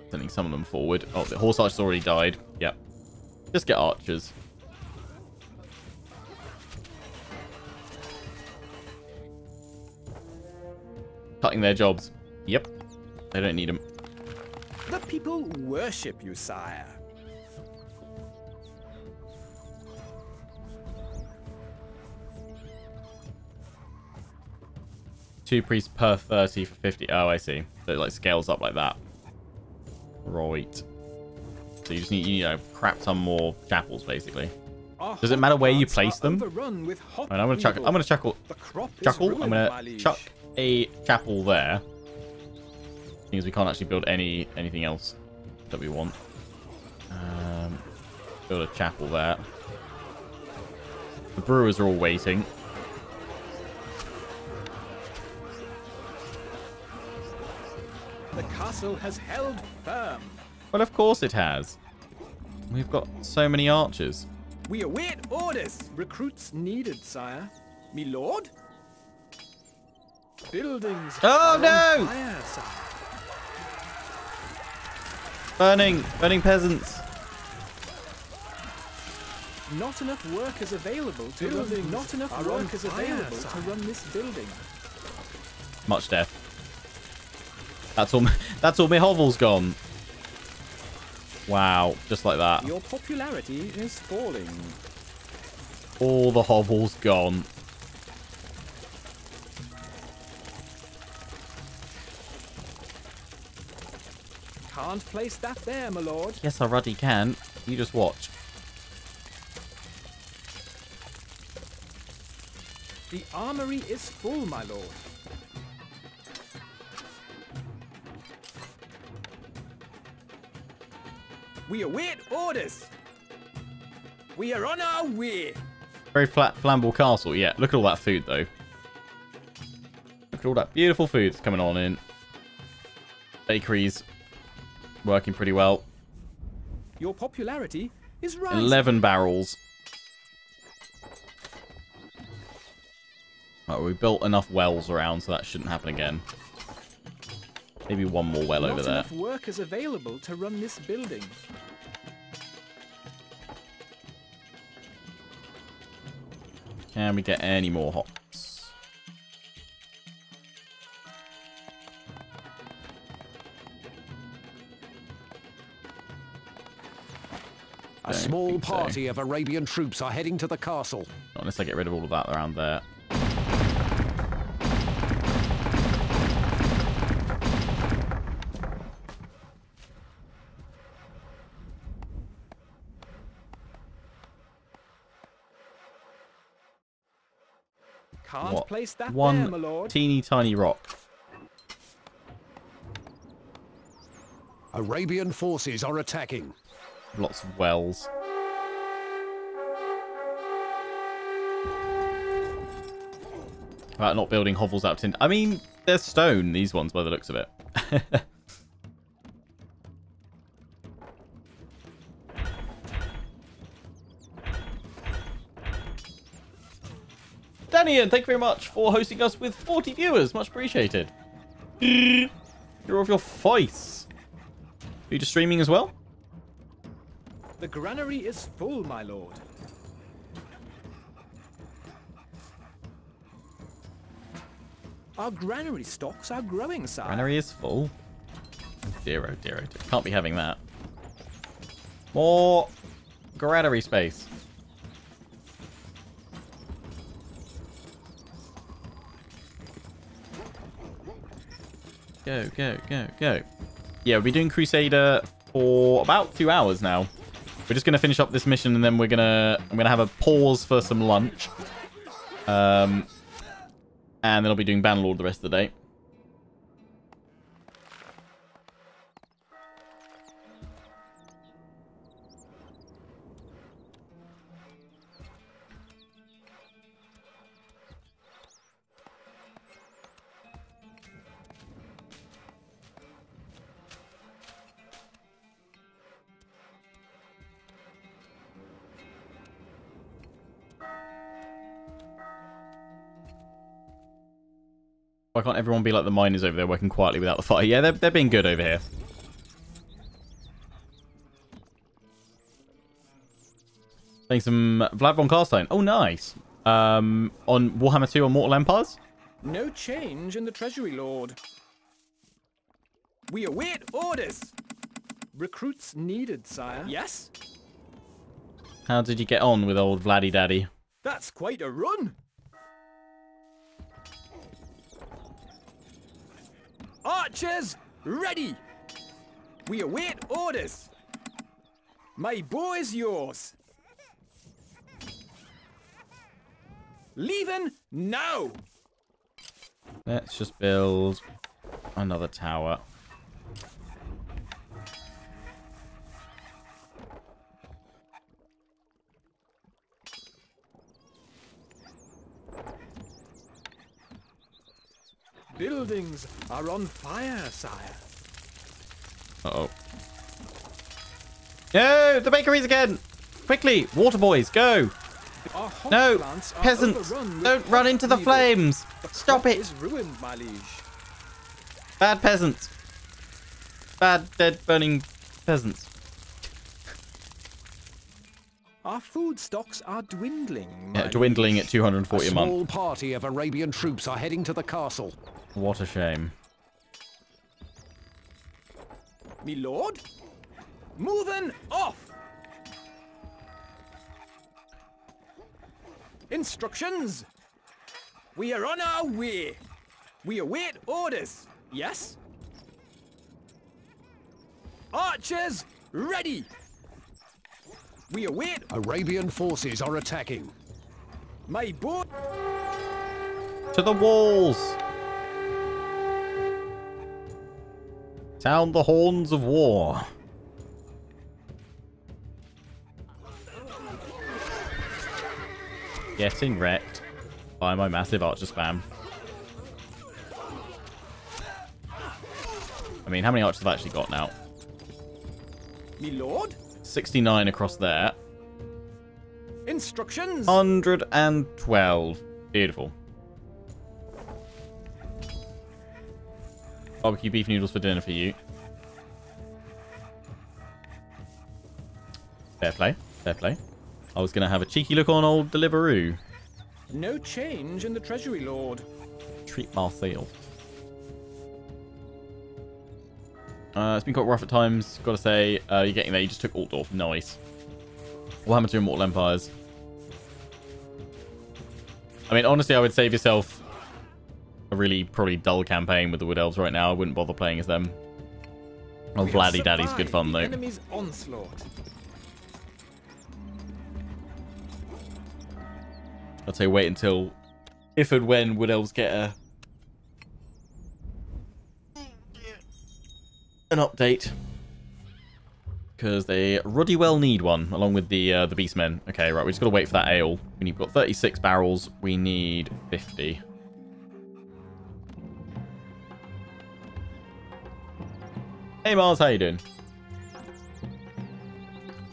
Sending some of them forward. Oh, the horse archer's already died. Yep. Just get archers. Cutting their jobs. Yep. They don't need them. The people worship you, sire. Two priests per 30 for 50. Oh, I see. So it like scales up like that. Right. So you just need, you know, crap ton more chapels, basically. Does it matter where you place them? overrun with hop And I'm gonna chuck. I'm gonna chuckle. The Chuckle. I'm gonna chuck a chapel there. Because we can't actually build any anything else that we want. Um, build a chapel there. The brewers are all waiting. The castle has held firm. Well, of course it has. We've got so many archers. We await orders. Recruits needed, sire. Me lord? Buildings. Oh, no! Fire. Burning, burning peasants. Not enough workers available to Buildings run. Not enough are workers available sire. to run this building. Much death. That's all. *laughs* That's all my hovels gone. Wow, just like that. Your popularity is falling. All the hovels gone. Can't place that there, my lord. Yes, I ruddy can. You just watch. The armory is full, my lord. We await orders. We are on our way. Very flat, flammable castle. Yeah, look at all that food, though. Look at all that beautiful food that's coming on in. Bakeries working pretty well. Your popularity is rising. 11 barrels. Right, we built enough wells around, so that shouldn't happen again. Maybe one more well Not over there. enough workers available to run this building. Can we get any more hops? Small think so. party of Arabian troops are heading to the castle. Not unless I get rid of all of that around there. Can't What? place that there, One my lord. teeny tiny rock. Arabian forces are attacking. Lots of wells. about not building hovels out of tin. I mean, they're stone, these ones, by the looks of it. *laughs* Danny, thank you very much for hosting us with 40 viewers. Much appreciated. *laughs* You're off your face. Are you just streaming as well? The granary is full, my lord. Our granary stocks are growing, sire. Granary is full. Dear, oh dear, oh dear. Can't be having that. More granary space. Go, go, go, go. Yeah, we'll be doing Crusader for about two hours now. We're just gonna finish up this mission and then we're gonna I'm gonna have a pause for some lunch. Um and then I'll be doing Bannerlord the rest of the day. Why can't everyone be like the miners over there working quietly without the fire? Yeah, they're, they're being good over here. Playing some Vlad von Carstein. Oh, nice. Um, on Warhammer 2 on Mortal Empires? No change in the treasury, lord. We await orders. Recruits needed, sire. Yes? How did you get on with old Vladdy Daddy? That's quite a run. Archers, ready! We await orders. My bow is yours. Leaving now! Let's just build another tower. Buildings are on fire, sire. Uh-oh. No! The bakeries again! Quickly! Water boys, go! No! Peasants! Don't run into the flames! Stop it! is ruined, my liege. Bad peasants. Bad, dead, burning peasants. Our food stocks are dwindling. Yeah, dwindling at 240 A a month. small party of Arabian troops are heading to the castle. What a shame. Me lord? Moving off! Instructions! We are on our way. We await orders. Yes? Archers, ready! We await Arabian forces are attacking. my boy. To the walls! Sound the horns of war. Getting wrecked by my massive archer spam. I mean, how many archers have I actually got now? Me lord? 69 across there. Instructions! 112. Beautiful. Barbecue beef noodles for dinner for you. Fair play. Fair play. I was going to have a cheeky look on old Deliveroo. No change in the treasury, lord. Treat Marcel. Uh, it's been quite rough at times. Got to say, uh, you're getting there. You just took Altdorf. Nice. What happened to your Mortal Empires? I mean, honestly, I would save yourself a really probably dull campaign with the Wood Elves right now. I wouldn't bother playing as them. Oh, We Vladdy Daddy's good fun, though. Enemy's onslaught. I'd say wait until if and when Wood Elves get a an update because they ruddy well need one along with the uh, the Beastmen. Okay, right, we just got to wait for that ale. We need, we've got 36 barrels. We need 50. Hey Mars, how you doing?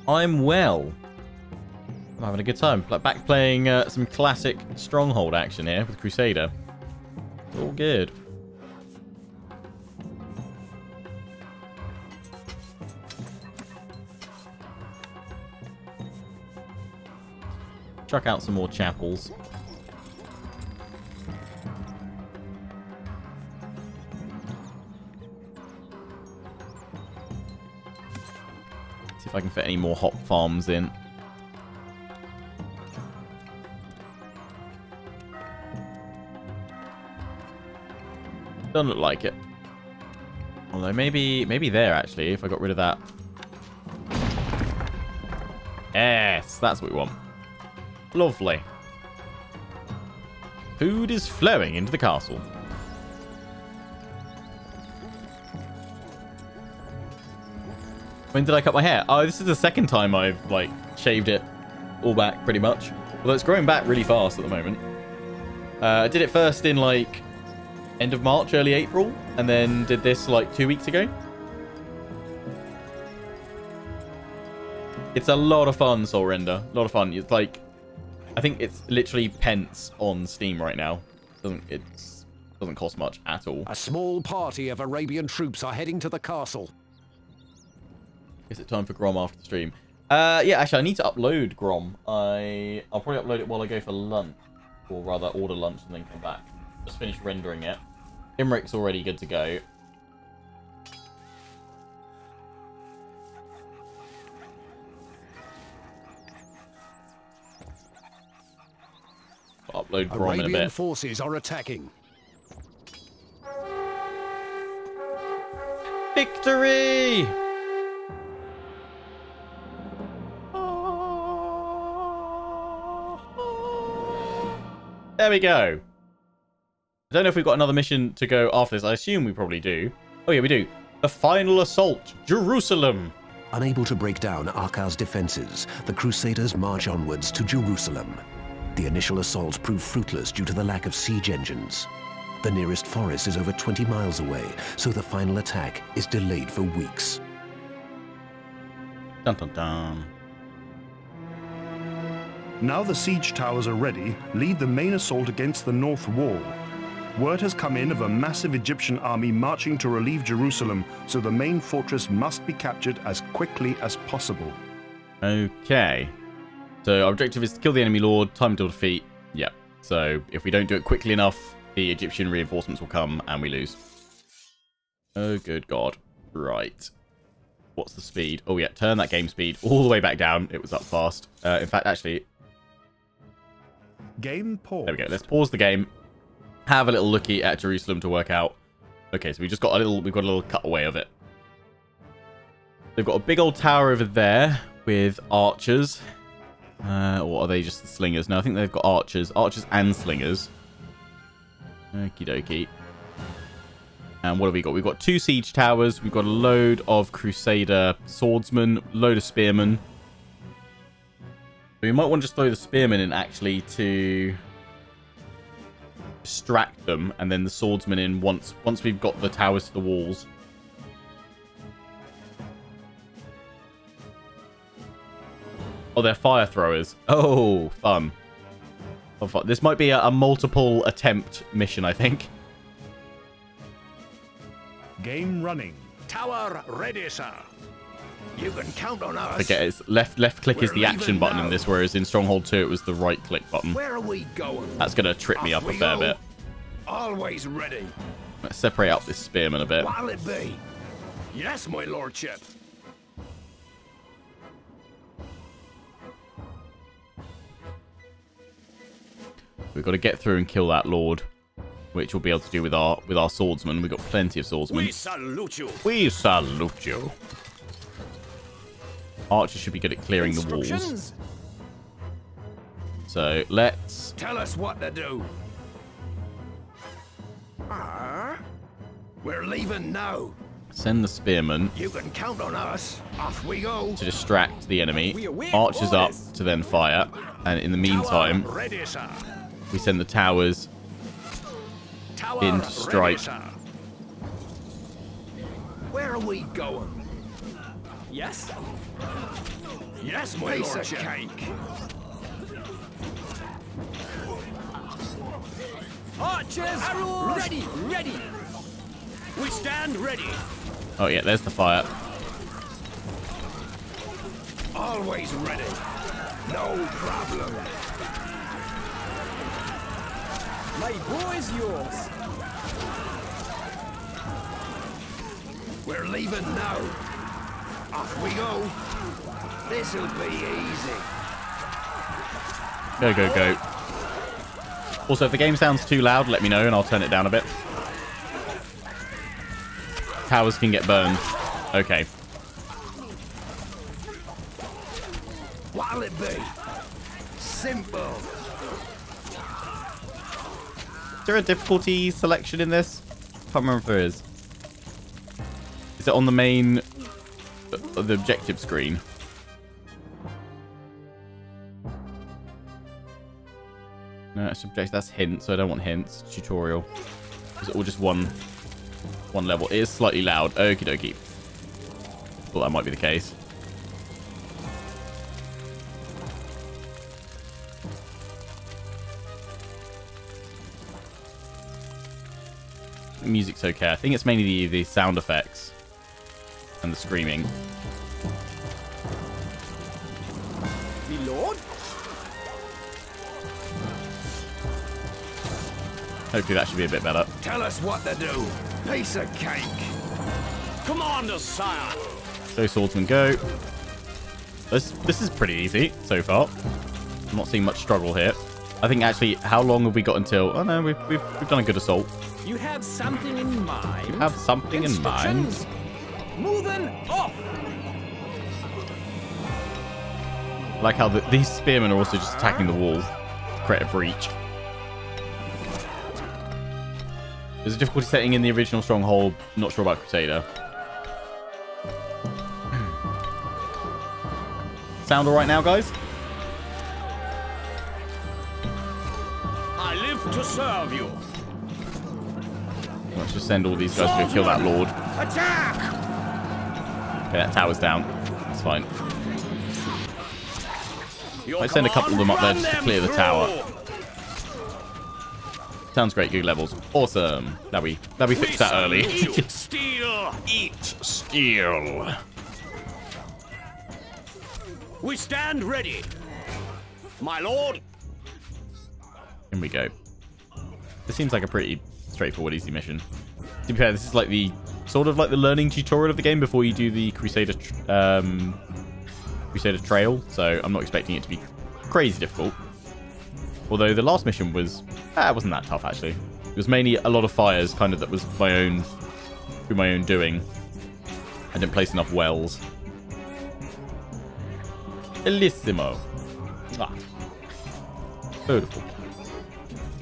I'm well. I'm having a good time. Back playing uh, some classic Stronghold action here with Crusader. All good. Chuck out some more chapels. I can fit any more hop farms in. Doesn't look like it. Although maybe maybe there actually, if I got rid of that. Yes, that's what we want. Lovely. Food is flowing into the castle. When did I cut my hair? Oh, this is the second time I've, like, shaved it all back, pretty much. Although it's growing back really fast at the moment. Uh, I did it first in, like, end of March, early April, and then did this, like, two weeks ago. It's a lot of fun, Soul Render. A lot of fun. It's like, I think it's literally pence on Steam right now. Doesn't it's doesn't cost much at all. A small party of Arabian troops are heading to the castle. Is it time for Grom after the stream? Uh, yeah, actually, I need to upload Grom. I I'll probably upload it while I go for lunch, or rather order lunch and then come back. Just finish rendering it. Imrik's already good to go. I'll upload Grom in a Arabian bit. forces are attacking. Victory! There we go. I don't know if we've got another mission to go after this. I assume we probably do. Oh yeah, we do. The final assault, Jerusalem. Unable to break down Arqa's defenses, the Crusaders march onwards to Jerusalem. The initial assault proved fruitless due to the lack of siege engines. The nearest forest is over 20 miles away, so the final attack is delayed for weeks. Dun dun dun. Now the siege towers are ready, lead the main assault against the north wall. Word has come in of a massive Egyptian army marching to relieve Jerusalem, so the main fortress must be captured as quickly as possible. Okay. So our objective is to kill the enemy lord, time to defeat. Yep. So if we don't do it quickly enough, the Egyptian reinforcements will come and we lose. Oh, good God. Right. What's the speed? Oh, yeah. Turn that game speed all the way back down. It was up fast. Uh, in fact, actually, Game pause. there we go. Let's pause the game. Have a little looky at Jerusalem to work out. Okay, so we just got a little, we've got a little cutaway of it. They've got a big old tower over there with archers. Uh, or are they just the slingers? No, I think they've got archers. Archers and slingers. Okie dokie. And what have we got? We've got two siege towers. We've got a load of crusader swordsmen, load of spearmen. We might want to just throw the spearmen in actually to distract them, and then the swordsmen in once once we've got the towers to the walls. Oh, they're fire throwers. Oh, fun. Oh, fun. This might be a, a multiple attempt mission, I think. Game running. Tower ready, sir. You can count on us. Forget it's left left click is We're the action button in this, whereas in Stronghold 2 it was the right click button. Where are we going? That's gonna trip me up a fair go. bit. Always ready. Let's separate out this spearman a bit. What'll it be? Yes, my lordship. We've got to get through and kill that lord, which we'll be able to do with our with our swordsmen. We've got plenty of swordsmen. We salute you. We salute you. Archers should be good at clearing the walls. So let's Tell us what to do. Ah, we're leaving now. send the spearmen You can count on us. Off we go. to distract the enemy. Archers up to then fire. And in the meantime, ready, we send the towers Tower In to strike. sir. Where are we going? Yes? Yes, my Piece lord, cake. Archers, arrows, ready, ready. We stand ready. Oh yeah, there's the fire. Always ready. No problem. My boy's yours. We're leaving now. Off we go. This'll be easy. Go, go, go. Also, if the game sounds too loud, let me know and I'll turn it down a bit. Towers can get burned. Okay. What'll it be? Simple. Is there a difficulty selection in this? Can't remember if there is. Is it on the main, uh, the objective screen? No, it's objective. That's hints. So I don't want hints. Tutorial. It's all just one, one level? It is slightly loud. Okie dokie. Thought that might be the case. Music's okay. I think it's mainly the, the sound effects and the screaming. Me lord? Hopefully that should be a bit better. Tell us what to do. Piece of cake. Commander, sire. Go swordsman, go. This this is pretty easy so far. I'm not seeing much struggle here. I think actually, how long have we got until? Oh no, we've we've, we've done a good assault. You have something in mind? You have something in mind. Moving off. Like how the, these spearmen are also just attacking the wall, create a breach. There's a difficulty setting in the original stronghold. Not sure about Crusader. *clears throat* Sound alright now, guys? I live to serve you. Let's just send all these guys to kill that lord. Attack! Okay, that tower's down. That's fine. I send a couple of them up there just to clear the tower. Sounds great, good levels. Awesome. That we that we fixed that early. Eat *laughs* steel. Eat steel. We stand ready. My lord. Here we go. This seems like a pretty straightforward, easy mission. To be fair, this is like the sort of like the learning tutorial of the game before you do the Crusader um, Crusader Trail. So I'm not expecting it to be crazy difficult. Although the last mission was, ah, it wasn't that tough actually. It was mainly a lot of fires, kind of that was my own, through my own doing. I didn't place enough wells. Elissimo. Ah. Beautiful.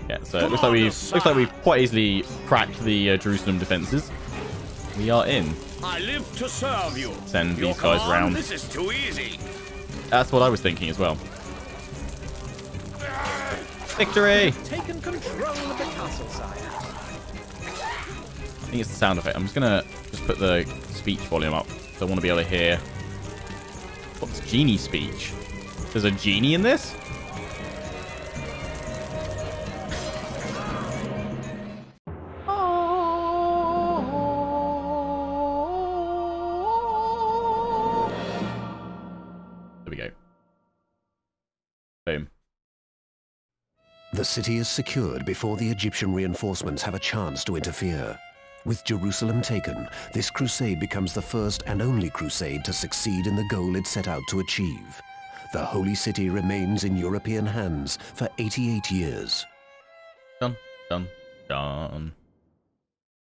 Yeah, so it looks like we've looks like we've quite easily cracked the uh, Jerusalem defenses. We are in. I live to serve you. Send Your these guys command, round. This is too easy. That's what I was thinking as well. Victory! Taken control of the castle, sire. I think it's the sound effect. I'm just gonna just put the speech volume up. So I want to be able to hear. What's genie speech? There's a genie in this? The city is secured before the Egyptian reinforcements have a chance to interfere. With Jerusalem taken, this crusade becomes the first and only crusade to succeed in the goal it set out to achieve. The holy city remains in European hands for 88 years. Done. Done. Done.